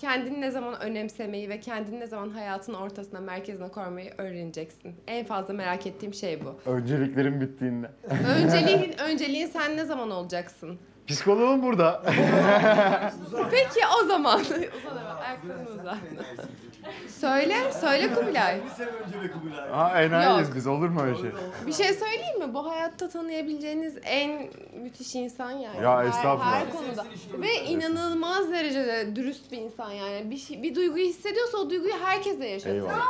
Kendini ne zaman önemsemeyi ve kendini ne zaman hayatın ortasına, merkezine koymayı öğreneceksin. En fazla merak ettiğim şey bu. Önceliklerim bittiğinde. Önceliğin, önceliğin sen ne zaman olacaksın? Psikoloğum burada. Peki o zaman. Uzan ayaklarını uzat. söyle, söyle Kubilay. Ha enayiyiz Yok. biz olur mu öyle şey? Bir şey söyleyeyim mi? Bu hayatta tanıyabileceğiniz en müthiş insan yani. Ya her, estağfurullah. her konuda. Ve inanılmaz derecede dürüst bir insan yani. Bir, şey, bir duyguyu hissediyorsa o duyguyu herkese yaşatır. Eyvallah.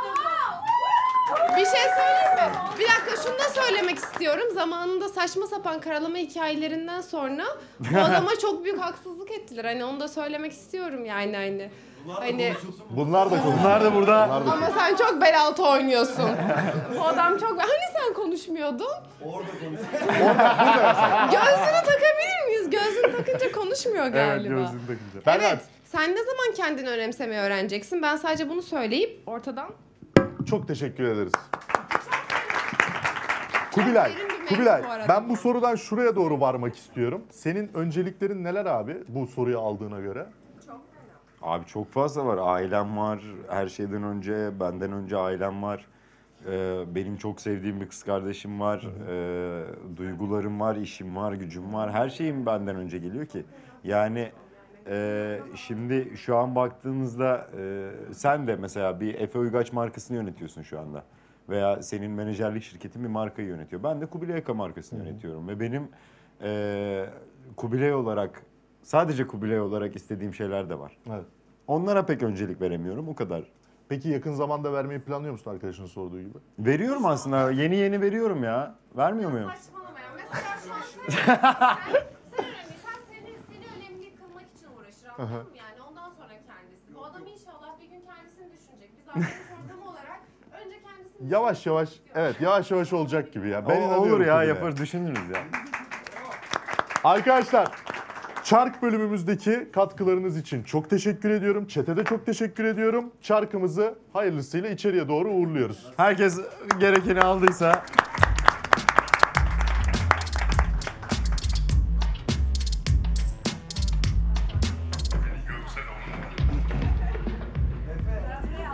Bir şey söyleyeyim mi? Bir dakika şunu da söylemek istiyorum. Zamanında saçma sapan karalama hikayelerinden sonra bu adama çok büyük haksızlık ettiler. Hani onu da söylemek istiyorum yani hani. Hani. Bunlar da konuşuyor. Bunlar da burada. Bunlar da ama sen çok bel altı oynuyorsun. bu adam çok... Hani sen konuşmuyordun? Orada konuşulsun. Gözlüğünü takabilir miyiz? Gözlüğünü takınca konuşmuyor Evet galiba. gözünü takınca. Evet. Sen ne zaman kendini önemsemeyi öğreneceksin? Ben sadece bunu söyleyip ortadan Çok teşekkür ederiz. Kubilay, Kubilay bu ben bu. bu sorudan şuraya doğru varmak istiyorum. Senin önceliklerin neler abi bu soruyu aldığına göre? Abi çok fazla var. Ailem var. Her şeyden önce, benden önce ailem var. Ee, benim çok sevdiğim bir kız kardeşim var. Ee, duygularım var, işim var, gücüm var. Her şeyim benden önce geliyor ki. Yani e, şimdi şu an baktığınızda e, sen de mesela bir Efe Uygaç markasını yönetiyorsun şu anda. veya senin menajerlik şirketin bir markayı yönetiyor. Ben de Kubilay Aka markasını yönetiyorum ve benim eee Kubilay olarak sadece Kubilay olarak istediğim şeyler de var. Evet. Onlara pek öncelik veremiyorum o kadar. Peki yakın zamanda vermeyi planlıyor musun arkadaşının sorduğu gibi? Veriyorum aslında yeni yeni veriyorum ya. Vermiyor muyum? Saçmalama ya. Mesela şu an sen, sen, sen önemli. Sen seni, seni önemli kılmak anladın mı? Yani ondan sonra kendisi. Bu adam inşallah bir gün kendisini düşünecek. Biz arkadaş ortamı olarak önce kendisini Yavaş yavaş, evet yavaş yavaş olacak gibi ya. Ben O- inanıyorum olur ya Kubilay'a. yapar düşünürüz ya. Arkadaşlar Çark bölümümüzdeki katkılarınız için çok teşekkür ediyorum. Çete de çok teşekkür ediyorum. Çarkımızı hayırlısıyla içeriye doğru uğurluyoruz. Herkes gerekeni aldıysa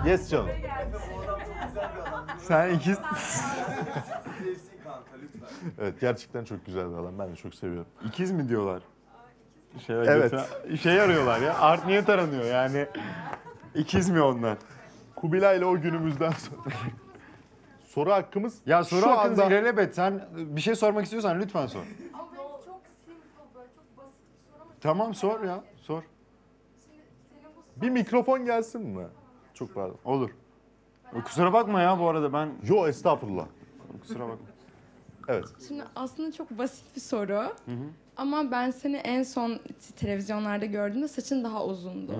Yes canım. Sen lütfen. Evet gerçekten çok güzel bir adam. Ben de çok seviyorum. ikiz mi diyorlar? Şey, Evet. götüren- Şey arıyorlar ya. Art niyet aranıyor yani. İkiz mi onlar? Kubilay ile o günümüzden sonra. soru hakkımız Ya soru şu hakkınızı anda... ilelebet. Sen bir şey sormak istiyorsan lütfen sor. Ama böyle çok simple böyle çok basit bir soru ama Tamam sor ya. Sor. Bir mikrofon gelsin mi? Çok pardon. Olur. Kusura bakma ya bu arada ben Yo estağfurullah. kusura bakma. Evet. Şimdi aslında çok basit bir soru. Ama ben seni en son televizyonlarda gördüğümde saçın daha uzundu.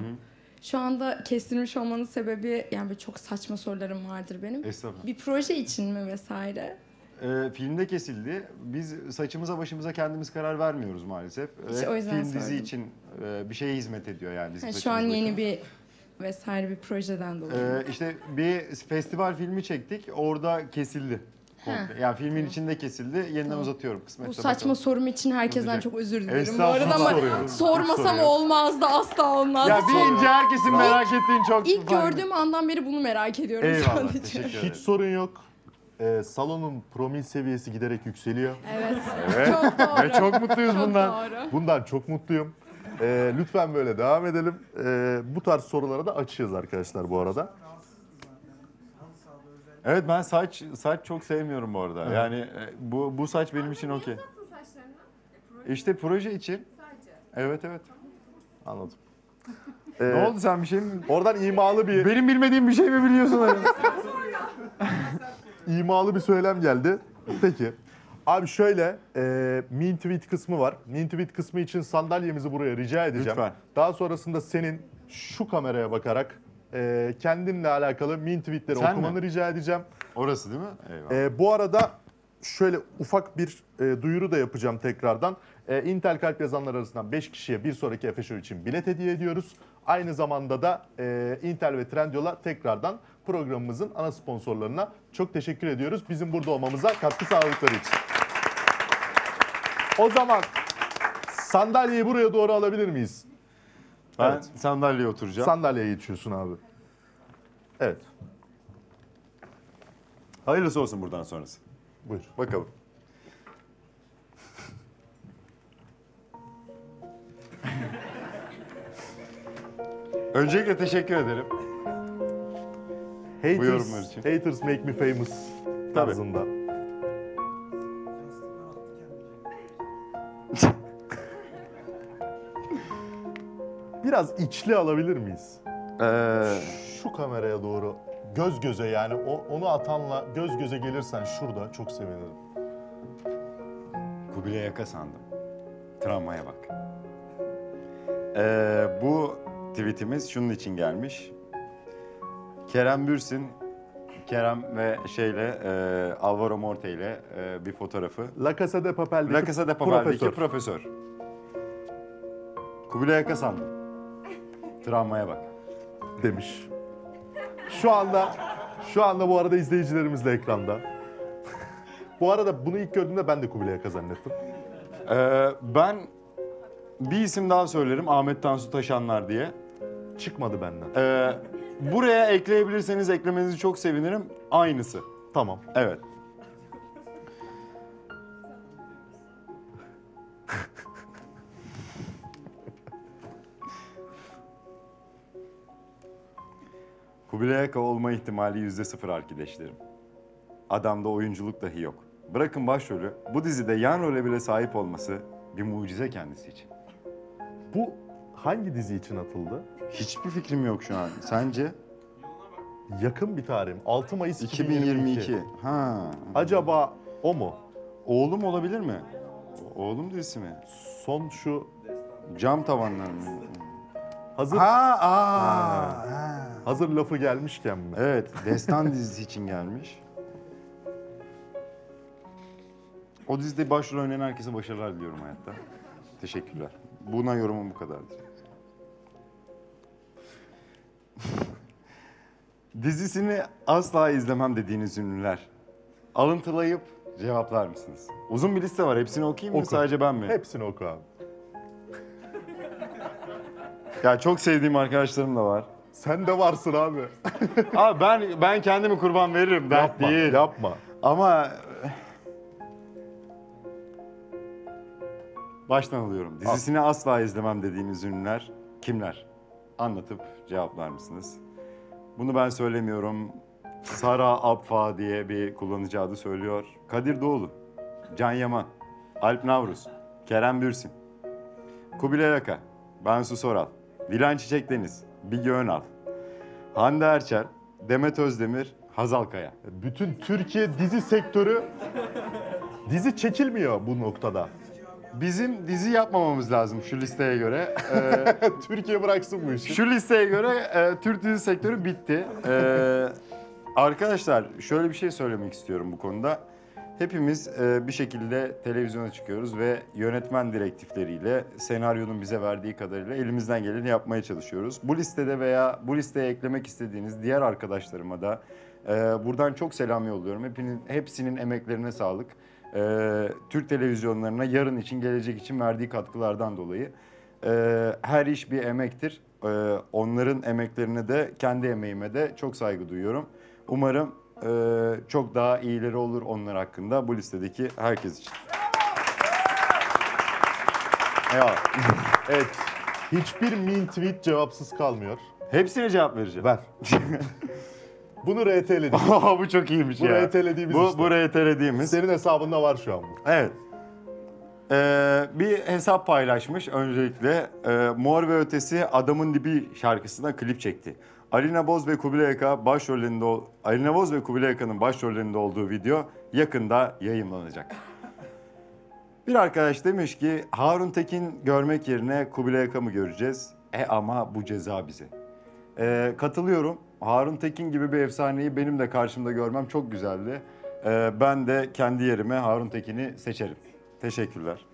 Şu anda kestirmiş olmanın sebebi yani böyle çok saçma sorularım vardır benim. Estağfurullah. Bir proje için mi vesaire? Ee, filmde kesildi. Biz saçımıza başımıza kendimiz karar vermiyoruz maalesef. İşte o yüzden film dizi sordum. için e, bir şeye hizmet ediyor yani bizim Yani şu an yeni bir vesaire bir projeden dolayı. Ee, işte bir festival filmi çektik. Orada kesildi. komple. Yani filmin içinde kesildi. Yeniden Tamam. uzatıyorum kısmetse Bu saçma bakalım. sorum için herkesten çok özür dilerim bu Estağfurullah. arada ama Soruyorum. sormasam Soruyorum. olmazdı asla olmazdı. Ya bir ince herkesin merak ettiğin çok İlk farklı. gördüğüm andan beri bunu merak ediyorum Eyvallah sadece. teşekkür Hiç sorun yok. Ee, salonun promil seviyesi giderek yükseliyor. Evet. Evet. Çok doğru. Ve çok mutluyuz Çok bundan. doğru. Bundan çok mutluyum. Ee, lütfen böyle devam edelim. Ee, bu tarz sorulara da açığız arkadaşlar bu arada. Evet ben saç saç çok sevmiyorum bu arada. Yani e, bu bu saç benim için okey. İşte proje için. Evet evet. Anladım. Ne Ee, oldu sen bir şey mi? Oradan imalı bir Benim bilmediğim bir şey mi biliyorsun? imalı bir söylem geldi. Peki. Abi şöyle, e, mean tweet kısmı var. Mean tweet kısmı için sandalyemizi buraya rica edeceğim. Lütfen. Daha sonrasında senin şu kameraya bakarak e, kendinle alakalı mean tweetleri Sen mi? okumanı rica edeceğim. Orası değil mi? Eyvallah. E, bu arada şöyle ufak bir e, duyuru da yapacağım tekrardan. E, Intel Kalp yazanlar arasından 5 kişiye bir sonraki Efe Show için bilet hediye ediyoruz. Aynı zamanda da e, Intel ve Trendyol'a tekrardan programımızın ana sponsorlarına çok teşekkür ediyoruz. Bizim burada olmamıza katkı sağladıkları için. O zaman sandalyeyi buraya doğru alabilir miyiz? ben evet. sandalyeye oturacağım. Sandalyeye geçiyorsun abi. Evet, Hayırlısı olsun buradan sonrası. buyur. Bakalım. Öncelikle teşekkür ederim. Haters, haters make me famous tarzında. Biraz içli alabilir miyiz? Ee, Şu kameraya doğru göz göze yani o, onu atanla göz göze gelirsen şurada çok sevinirim. Kubilay Yaka sandım. Travmaya bak. Ee, bu tweetimiz şunun için gelmiş. Kerem Bürsin, Kerem ve şeyle e, Alvaro Morte ile e, bir fotoğrafı. La Casa de Papel'deki La Casa de Papel'deki profesör. profesör. Kubilay Yaka sandım. Travmaya bak. demiş. Şu anda şu anda bu arada izleyicilerimiz de ekranda. bu arada bunu ilk gördüğümde ben de Kubilay Aka zannettim. Ee, ben bir isim daha söylerim Ahmet Tansu Taşanlar diye. Çıkmadı benden. Ee, buraya ekleyebilirseniz eklemenizi çok sevinirim. Aynısı. Tamam. Evet. Kubilay Aka olma ihtimali yüzde sıfır arkadaşlarım. Adamda oyunculuk dahi yok. Bırakın başrolü, bu dizide yan role bile sahip olması bir mucize kendisi için. Bu hangi dizi için atıldı? Hiçbir fikrim yok şu an. Sence? Yakın bir tarih. 6 Mayıs 2022. 2022. Ha. Acaba o mu? Oğlum olabilir mi? Oğlum dizisi mi? Son şu Cam tavanlar mı? hazır Ha, aa. ha. Hazır lafı gelmişken mi? Evet, Destan dizisi için gelmiş. O dizide başrol oynayan herkese başarılar diliyorum hayatta. Teşekkürler. Buna yorumum bu kadardır. Dizisini asla izlemem dediğiniz ünlüler. Alıntılayıp cevaplar mısınız? Uzun bir liste var. Hepsini okuyayım mı Oku. sadece ben mi? Hepsini oku abi. Ya çok sevdiğim arkadaşlarım da var. Sen de varsın abi. Abi ben ben kendimi kurban veririm. Dert yapma, değil. yapma. Ama baştan alıyorum. Dizisini asla izlemem dediğiniz ünlüler kimler? Anlatıp cevaplar mısınız? Bunu ben söylemiyorum. Sara Abfa diye bir kullanıcı adı söylüyor. Kadir Doğulu, Can Yaman, Alp Navruz, Kerem Bürsin, Kubilay Aka, Bensu Soral, Dilan Çiçek Deniz, Bilge Önal, Hande Erçel, Demet Özdemir, Hazal Kaya. Bütün Türkiye dizi sektörü dizi çekilmiyor bu noktada. Bizim dizi yapmamamız lazım şu listeye göre. Ee, Türkiye bıraksın bu işi. şu listeye göre e, Türk dizi sektörü bitti. Ee, arkadaşlar şöyle bir şey söylemek istiyorum bu konuda. Hepimiz e, bir şekilde televizyona çıkıyoruz ve yönetmen direktifleriyle senaryonun bize verdiği kadarıyla elimizden geleni yapmaya çalışıyoruz. Bu listede veya bu listeye eklemek istediğiniz diğer arkadaşlarıma da e, buradan çok selam yolluyorum. Hepinin, hepsinin emeklerine sağlık. E, Türk televizyonlarına yarın için, gelecek için verdiği katkılardan dolayı. Her iş bir emektir. Onların emeklerine de, kendi emeğime de çok saygı duyuyorum. Umarım e, çok daha iyileri olur onlar hakkında bu listedeki herkes için. Eyvallah. Evet. Hiçbir mean tweet cevapsız kalmıyor. Hepsine cevap vereceğim. Ver. Bunu RT'ledik. bu çok iyiymiş Bu ya. RT'lediğimiz Bu, işte. bu RT'lediğimiz. Senin hesabında var şu an bu. Evet. Ee, bir hesap paylaşmış öncelikle. Ee, Mor ve Ötesi Adamın Dibi şarkısına klip çekti. Alina Boz ve Kubilay Aka başrollerinde ol- Alina Boz ve Kubilay Aka'nın başrollerinde olduğu video yakında yayınlanacak. Bir arkadaş demiş ki Harun Tekin görmek yerine Kubilay Aka mı göreceğiz? E ama bu ceza bize. Ee, katılıyorum. Harun Tekin gibi bir efsaneyi benim de karşımda görmem çok güzeldi. Ee, ben de kendi yerime Harun Tekin'i seçerim. Teşekkürler.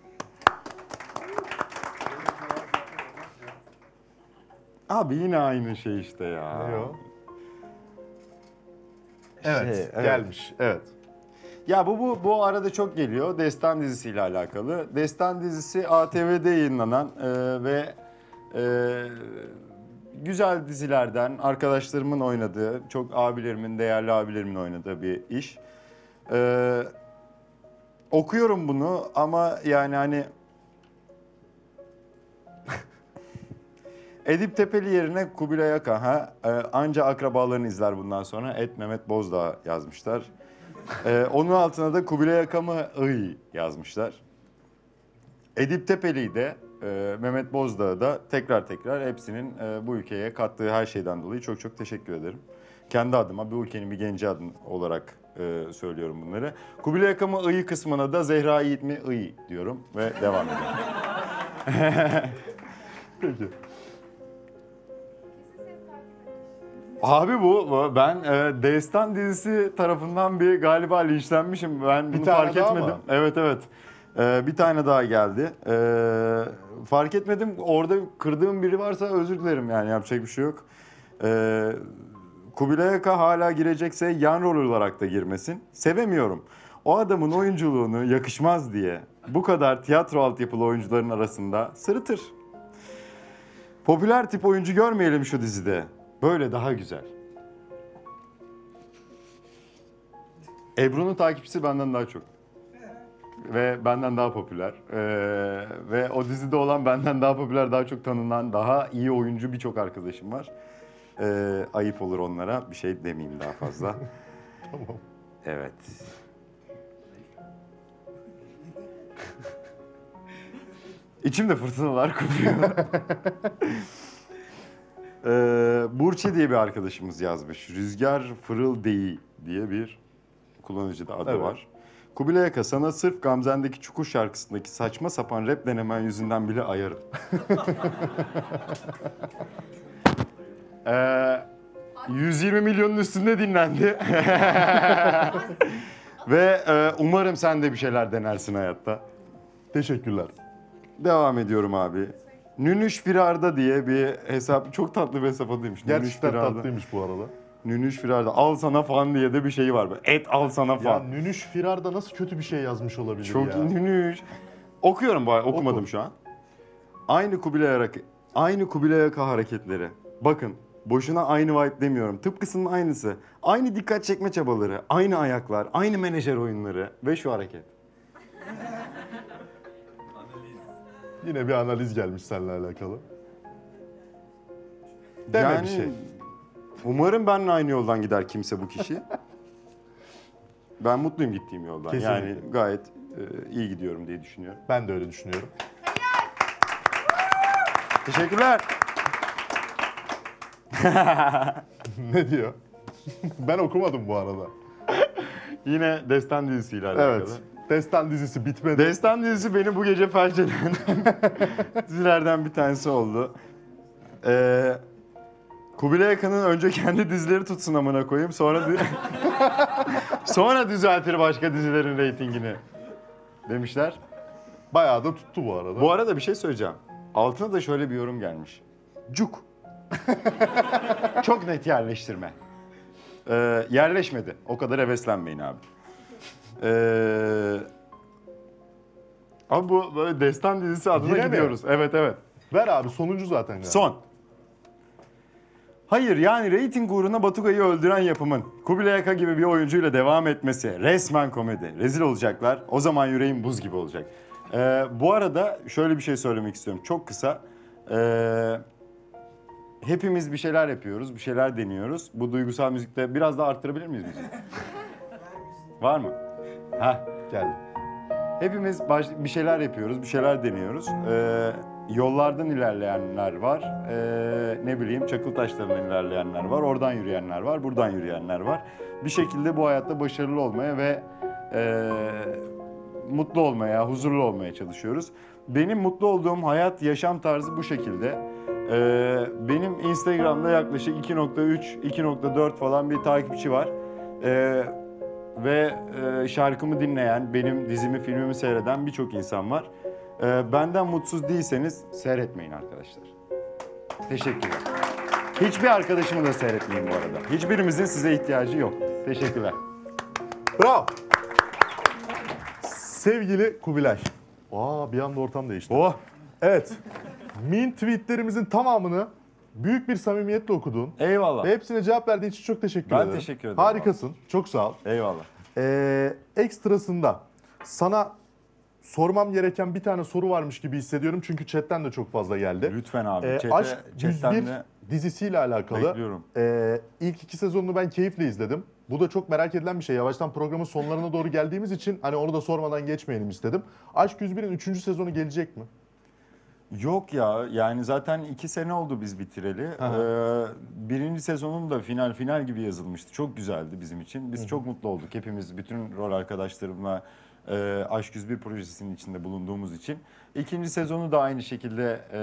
Abi yine aynı şey işte ya. Ne o? Evet, Şey, evet. gelmiş. Evet. Ya bu, bu bu arada çok geliyor. Destan dizisiyle alakalı. Destan dizisi ATV'de yayınlanan e, ve e, güzel dizilerden arkadaşlarımın oynadığı, çok abilerimin, değerli abilerimin oynadığı bir iş. E, okuyorum bunu ama yani hani Edip Tepeli yerine Kubilay Aka ha e, anca akrabalarını izler bundan sonra. Et Mehmet Bozdağ yazmışlar. Ee, onun altına da Kubilay Akam'ı ıy yazmışlar. Edip Tepeli'yi de e, Mehmet Bozdağ'ı da tekrar tekrar hepsinin e, bu ülkeye kattığı her şeyden dolayı çok çok teşekkür ederim. Kendi adıma bu ülkenin bir genci adın olarak e, söylüyorum bunları. Kubilay Akam'ı ıy kısmına da Zehra Yiğit mi ıy diyorum ve devam ediyorum. Peki. Abi bu, ben e, Destan dizisi tarafından bir galiba linçlenmişim. Ben bunu tane fark daha etmedim. mı? Evet evet. E, bir tane daha geldi. E, fark etmedim. Orada kırdığım biri varsa özür dilerim yani yapacak bir şey yok. E, Kubilay Aka hala girecekse yan rol olarak da girmesin. Sevemiyorum. O adamın oyunculuğunu yakışmaz diye bu kadar tiyatro altyapılı oyuncuların arasında sırıtır. Popüler tip oyuncu görmeyelim şu dizide. Böyle daha güzel. Ebru'nun takipçisi benden daha çok. Ve benden daha popüler. Ee, ve o dizide olan benden daha popüler, daha çok tanınan, daha iyi oyuncu birçok arkadaşım var. Ee, ayıp olur onlara. Bir şey demeyeyim daha fazla. Tamam. Evet. İçimde fırtınalar kopuyor. Burçe diye bir arkadaşımız yazmış. Rüzgar Fırıl Deyi diye bir kullanıcı da adı Evet. var. Kubilay Aka sana sırf Gamzen'deki Çukur şarkısındaki saçma sapan rap denemen yüzünden bile ayarım. ee, 120 milyonun üstünde dinlendi. Ve e, umarım sen de bir şeyler denersin hayatta. Teşekkürler. Devam ediyorum abi. Nünüş Firarda diye bir hesap, çok tatlı bir hesap adıymış. Nünüş Gerçekten Firarda. tatlıymış bu arada. Nünüş Firarda. Al sana fan diye de bir şey var. Böyle, Et al sana Ya fan. Nünüş Firar'da nasıl kötü bir şey yazmış olabilir çok ya? nünüş. Okuyorum bari, okumadım Oku. şu an. Aynı Kubilay Aka, aynı Kubilay Aka hareketleri. Bakın, boşuna aynı vibe demiyorum. Tıpkısının aynısı. Aynı dikkat çekme çabaları, aynı ayaklar, aynı menajer oyunları ve şu hareket. Yine bir analiz gelmiş seninle alakalı. Deme bir şey. Umarım benimle aynı yoldan gider kimse bu kişi. ben mutluyum gittiğim yoldan. Kesinlikle. Yani gayet e, iyi gidiyorum diye düşünüyorum. Ben de öyle düşünüyorum. Teşekkürler. ne diyor? ben okumadım bu arada. Yine Destan dizisiyle alakalı. Evet. Destan dizisi bitmedi. Destan dizisi beni bu gece felç eden dizilerden bir tanesi oldu. Ee, Kubilay Akan'ın önce kendi dizileri tutsun amına koyayım. Sonra di- sonra düzeltir başka dizilerin reytingini demişler. Bayağı da tuttu bu arada. Bu arada bir şey söyleyeceğim. Altına da şöyle bir yorum gelmiş. Cuk. Çok net yerleştirme. Ee, yerleşmedi. O kadar heveslenmeyin abi. Ee, abi bu böyle destan dizisi adına Yine mi? gidiyoruz. Evet evet. Ver abi sonuncu zaten galiba. Son. Hayır yani reyting uğruna Batugay'ı öldüren yapımın Kubilay Aka gibi bir oyuncuyla devam etmesi resmen komedi. Rezil olacaklar. O zaman yüreğim buz gibi olacak. Ee, bu arada şöyle bir şey söylemek istiyorum. Çok kısa. Ee, hepimiz bir şeyler yapıyoruz, bir şeyler deniyoruz. Bu duygusal müzikte biraz daha arttırabilir miyiz müziği? Var mı? Heh. Geldi. Hepimiz baş, bir şeyler yapıyoruz, bir şeyler deniyoruz. Ee, yollardan ilerleyenler var. Ee, ne bileyim çakıl taşlarından ilerleyenler var. Oradan yürüyenler var, buradan yürüyenler var. Bir şekilde bu hayatta başarılı olmaya ve ee, mutlu olmaya, huzurlu olmaya çalışıyoruz. Benim mutlu olduğum hayat, yaşam tarzı bu şekilde. Ee, benim Instagram'da yaklaşık 2.3, 2.4 falan bir takipçi var. Ee, ve e, şarkımı dinleyen, benim dizimi, filmimi seyreden birçok insan var. E, benden mutsuz değilseniz seyretmeyin arkadaşlar. Teşekkürler. Hiçbir arkadaşımı da seyretmeyin bu arada. Hiçbirimizin size ihtiyacı yok. Teşekkürler. Bravo. Sevgili Kubilay. Aa bir anda ortam değişti. Oh! Evet. Min tweetlerimizin tamamını büyük bir samimiyetle okudun. Eyvallah. Ve hepsine cevap verdiğin için çok teşekkür Ben ederim. teşekkür ederim. Harikasın. Çok sağ ol. Eyvallah. Ee, ekstrasında sana sormam gereken bir tane soru varmış gibi hissediyorum. Çünkü chatten de çok fazla geldi. Lütfen abi. Ee, Chat'e- Aşk chatten 101 de dizisiyle alakalı. bekliyorum. Ee, ilk iki sezonunu ben keyifle izledim. Bu da çok merak edilen bir şey. Yavaştan programın sonlarına doğru geldiğimiz için hani onu da sormadan geçmeyelim istedim. Aşk 101'in 3. sezonu gelecek mi? Yok ya yani zaten iki sene oldu biz bitireli. Ee, birinci sezonun da final final gibi yazılmıştı. Çok güzeldi bizim için. Biz çok mutlu olduk hepimiz bütün rol arkadaşlarımla e, Aşk 101 projesinin içinde bulunduğumuz için. İkinci sezonu da aynı şekilde e,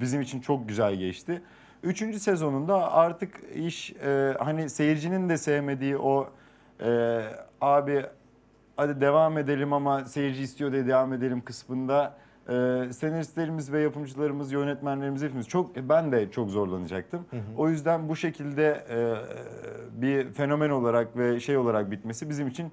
bizim için çok güzel geçti. Üçüncü sezonunda artık iş e, hani seyircinin de sevmediği o e, abi hadi devam edelim ama seyirci istiyor diye devam edelim kısmında e, senaristlerimiz ve yapımcılarımız, yönetmenlerimiz hepimiz çok e, ben de çok zorlanacaktım. O yüzden bu şekilde e, bir fenomen olarak ve şey olarak bitmesi bizim için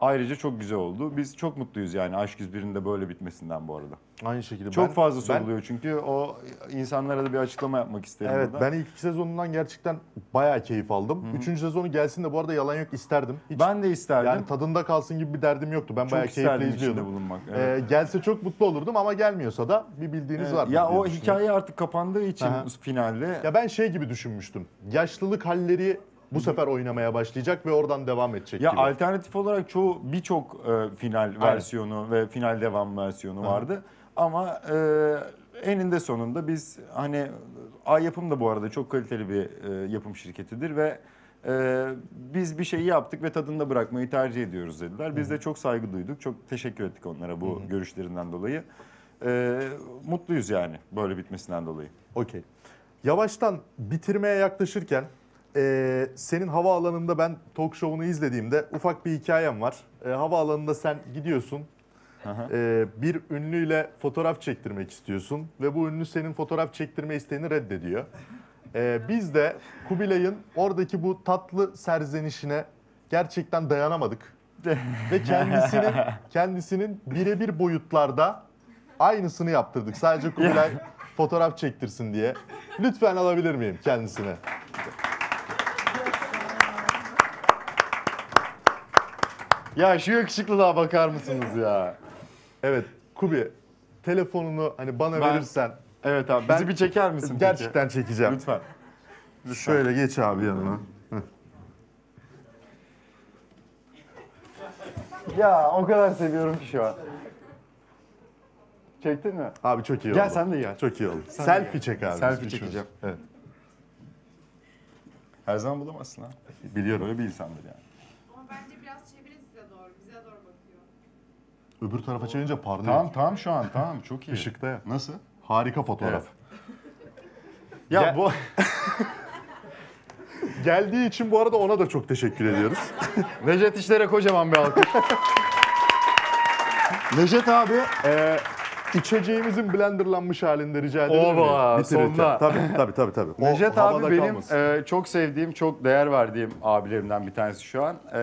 ayrıca çok güzel oldu. Biz çok mutluyuz yani Aşk 101'in de böyle bitmesinden bu arada. Aynı şekilde. Çok Ben- fazla ben- soruluyor çünkü o insanlara da bir açıklama yapmak isterim Evet burada. ben ilk iki sezonundan gerçekten bayağı keyif aldım. Üçüncü sezonu gelsin de bu arada yalan yok isterdim. Hiç, ben de isterdim. yani tadında kalsın gibi bir derdim yoktu. Ben çok bayağı keyifle izliyordum. bulunmak. Ee, Evet. gelse çok mutlu olurdum ama gelmiyorsa da bir bildiğiniz Evet. var. Ya o hikaye artık kapandığı için Aha. finalde Ya ben şey gibi düşünmüştüm. Yaşlılık halleri bu sefer oynamaya başlayacak ve oradan devam edecek Ya gibi. alternatif olarak çoğu birçok e, final versiyonu ve final devam versiyonu vardı. Ama e, eninde sonunda biz hani Ay Yapım da bu arada çok kaliteli bir e, yapım şirketidir ve e, biz bir şeyi yaptık ve tadında bırakmayı tercih ediyoruz dediler. Biz de çok saygı duyduk. Çok teşekkür ettik onlara bu görüşlerinden dolayı. E, mutluyuz yani böyle bitmesinden dolayı. Okey. Yavaştan bitirmeye yaklaşırken eee, senin havaalanında ben talk show'unu izlediğimde ufak bir hikayem var. Eee, havaalanında sen gidiyorsun. Eee, bir ünlüyle fotoğraf çektirmek istiyorsun ve bu ünlü senin fotoğraf çektirme isteğini reddediyor. Eee, biz de Kubilay'ın oradaki bu tatlı serzenişine gerçekten dayanamadık. ve kendisinin kendisinin birebir boyutlarda aynısını yaptırdık. Sadece Kubilay fotoğraf çektirsin diye. Lütfen alabilir miyim kendisine? Ya şu yakışıklılığa bakar mısınız ya? Evet Kubi telefonunu hani bana Ben- verirsen Evet abi bizi bir çeker misin peki? gerçekten çekeceğim. Lütfen. Şöyle geç abi yanıma. Ya o kadar seviyorum ki şu an. Çektin mi? Abi çok iyi oldu. Gel sen de gel. Çok iyi oldu. Selfie çek abi. Selfie üçümüz. çekeceğim. Evet. Her zaman bulamazsın ha. Biliyorum. Böyle bir insandır yani. Ama bence biraz çevirin size doğru. Bize doğru bakıyor. Öbür tarafa çevirince parlıyor. Tamam tamam şu an tamam çok iyi. Işıkta ya. Nasıl? Harika fotoğraf. Ya Gel- bu Geldiği için bu arada ona da çok teşekkür ediyoruz. Necdet İşler'e kocaman bir alkış. Necdet abi Ee, içeceğimizin blenderlanmış halinde rica miyim? Oba, sonunda. Tabii tabii tabii. tabii. O Necdet havada abi benim kalmasın. e, çok sevdiğim, çok değer verdiğim abilerimden bir tanesi şu an. E,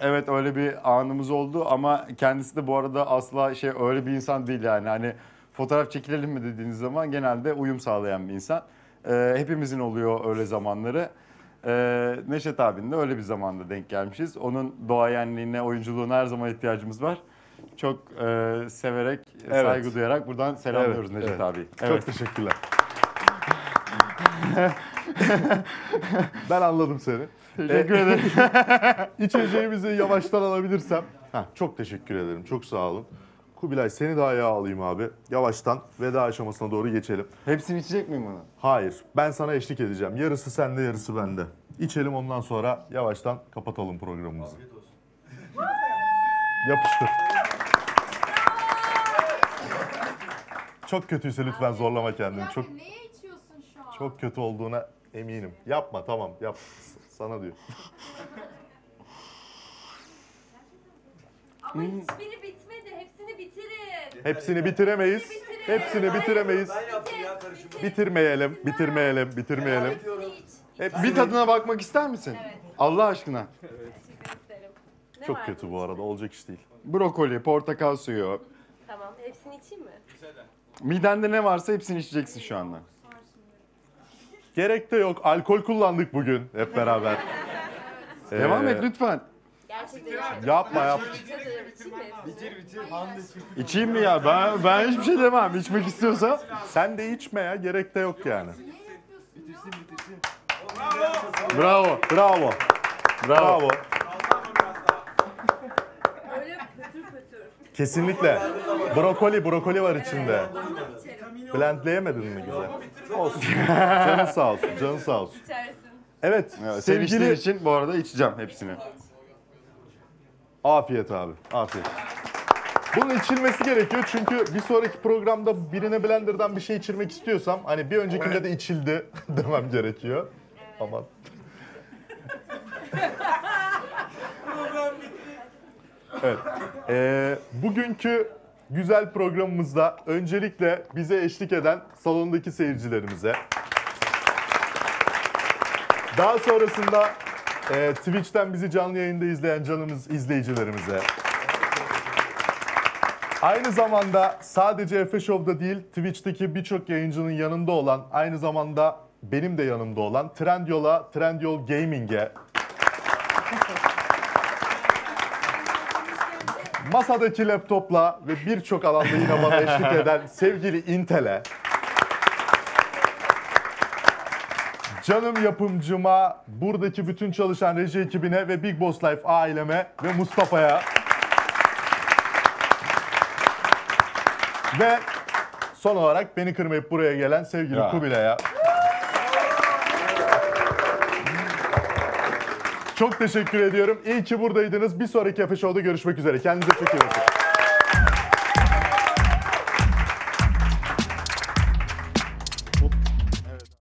evet öyle bir anımız oldu ama kendisi de bu arada asla şey öyle bir insan değil yani. Hani fotoğraf çekilelim mi dediğiniz zaman genelde uyum sağlayan bir insan. E, hepimizin oluyor öyle zamanları. E, Neşet abinin de öyle bir zamanda denk gelmişiz. Onun doğayenliğine, oyunculuğuna her zaman ihtiyacımız var. Çok e, severek, Evet. saygı duyarak buradan selamlıyoruz Evet, Necdet evet. abi. Çok teşekkürler. ben anladım seni. Teşekkür ederim. İçeceğimizi yavaştan alabilirsem. Heh, çok teşekkür ederim. Çok sağ olun. Kubilay seni de ayağa alayım abi. Yavaştan veda aşamasına doğru geçelim. Hepsini içecek miyim bunu? Hayır. Ben sana eşlik edeceğim. Yarısı sende, yarısı bende. İçelim ondan sonra yavaştan kapatalım programımızı. Yapıştır. Çok kötüyse lütfen zorlama kendini. Çok neye içiyorsun şu an? çok kötü olduğuna eminim. Yapma tamam yap. S- Sana diyor. Ama hiçbiri bitmedi. Hepsini bitirin. Hepsini bitiremeyiz. Hepsini bitiremeyiz. Ben yaptım ya karışımı. Bitirmeyelim, bitirmeyelim, bitirmeyelim. Hepsini- Bir tadına bakmak ister misin? Allah aşkına. Çok kötü bu arada. Olacak iş değil. Brokoli, portakal suyu. Tamam, hepsini içeyim mi? Midende ne varsa hepsini içeceksin şu anda. Gerek de yok. Alkol kullandık bugün hep beraber. Devam Ee, et lütfen. Gerçekten Yapma yap. Bitir bitir. Hande. İçeyim mi ya? Ben ben hiçbir şey demem. İçmek istiyorsa. Sen de içme ya. Gerek de yok yani. Bitirsin bitirsin. Bravo. Bravo. Bravo. Pötür. Kesinlikle. Brokoli, brokoli var içinde. Blendleyemedin mi güzel? Olsun. Canın sağ olsun. Canın sağ olsun. İçersin. Evet. Evet, içtiğin sevgili için bu arada içeceğim hepsini. Afiyet abi. Afiyet. Bunun içilmesi gerekiyor çünkü bir sonraki programda birine blenderdan bir şey içirmek istiyorsam hani bir öncekinde de içildi demem gerekiyor. Aman. evet. Ee, bugünkü güzel programımızda öncelikle bize eşlik eden salondaki seyircilerimize daha sonrasında e, Twitch'ten bizi canlı yayında izleyen canımız izleyicilerimize. Aynı zamanda sadece Efe Show'da değil Twitch'teki birçok yayıncının yanında olan aynı zamanda benim de yanımda olan Trendyol'a, Trendyol Gaming'e masadaki laptopla ve birçok alanda yine bana eşlik eden sevgili Intel'e Canım yapımcıma, buradaki bütün çalışan reji ekibine ve Big Boss Life aileme ve Mustafa'ya. ve son olarak beni kırmayıp buraya gelen sevgili Ya. Kubilay'a. Çok teşekkür ediyorum. İyi ki buradaydınız. Bir sonraki Efe Show'da görüşmek üzere. Kendinize çok iyi bakın.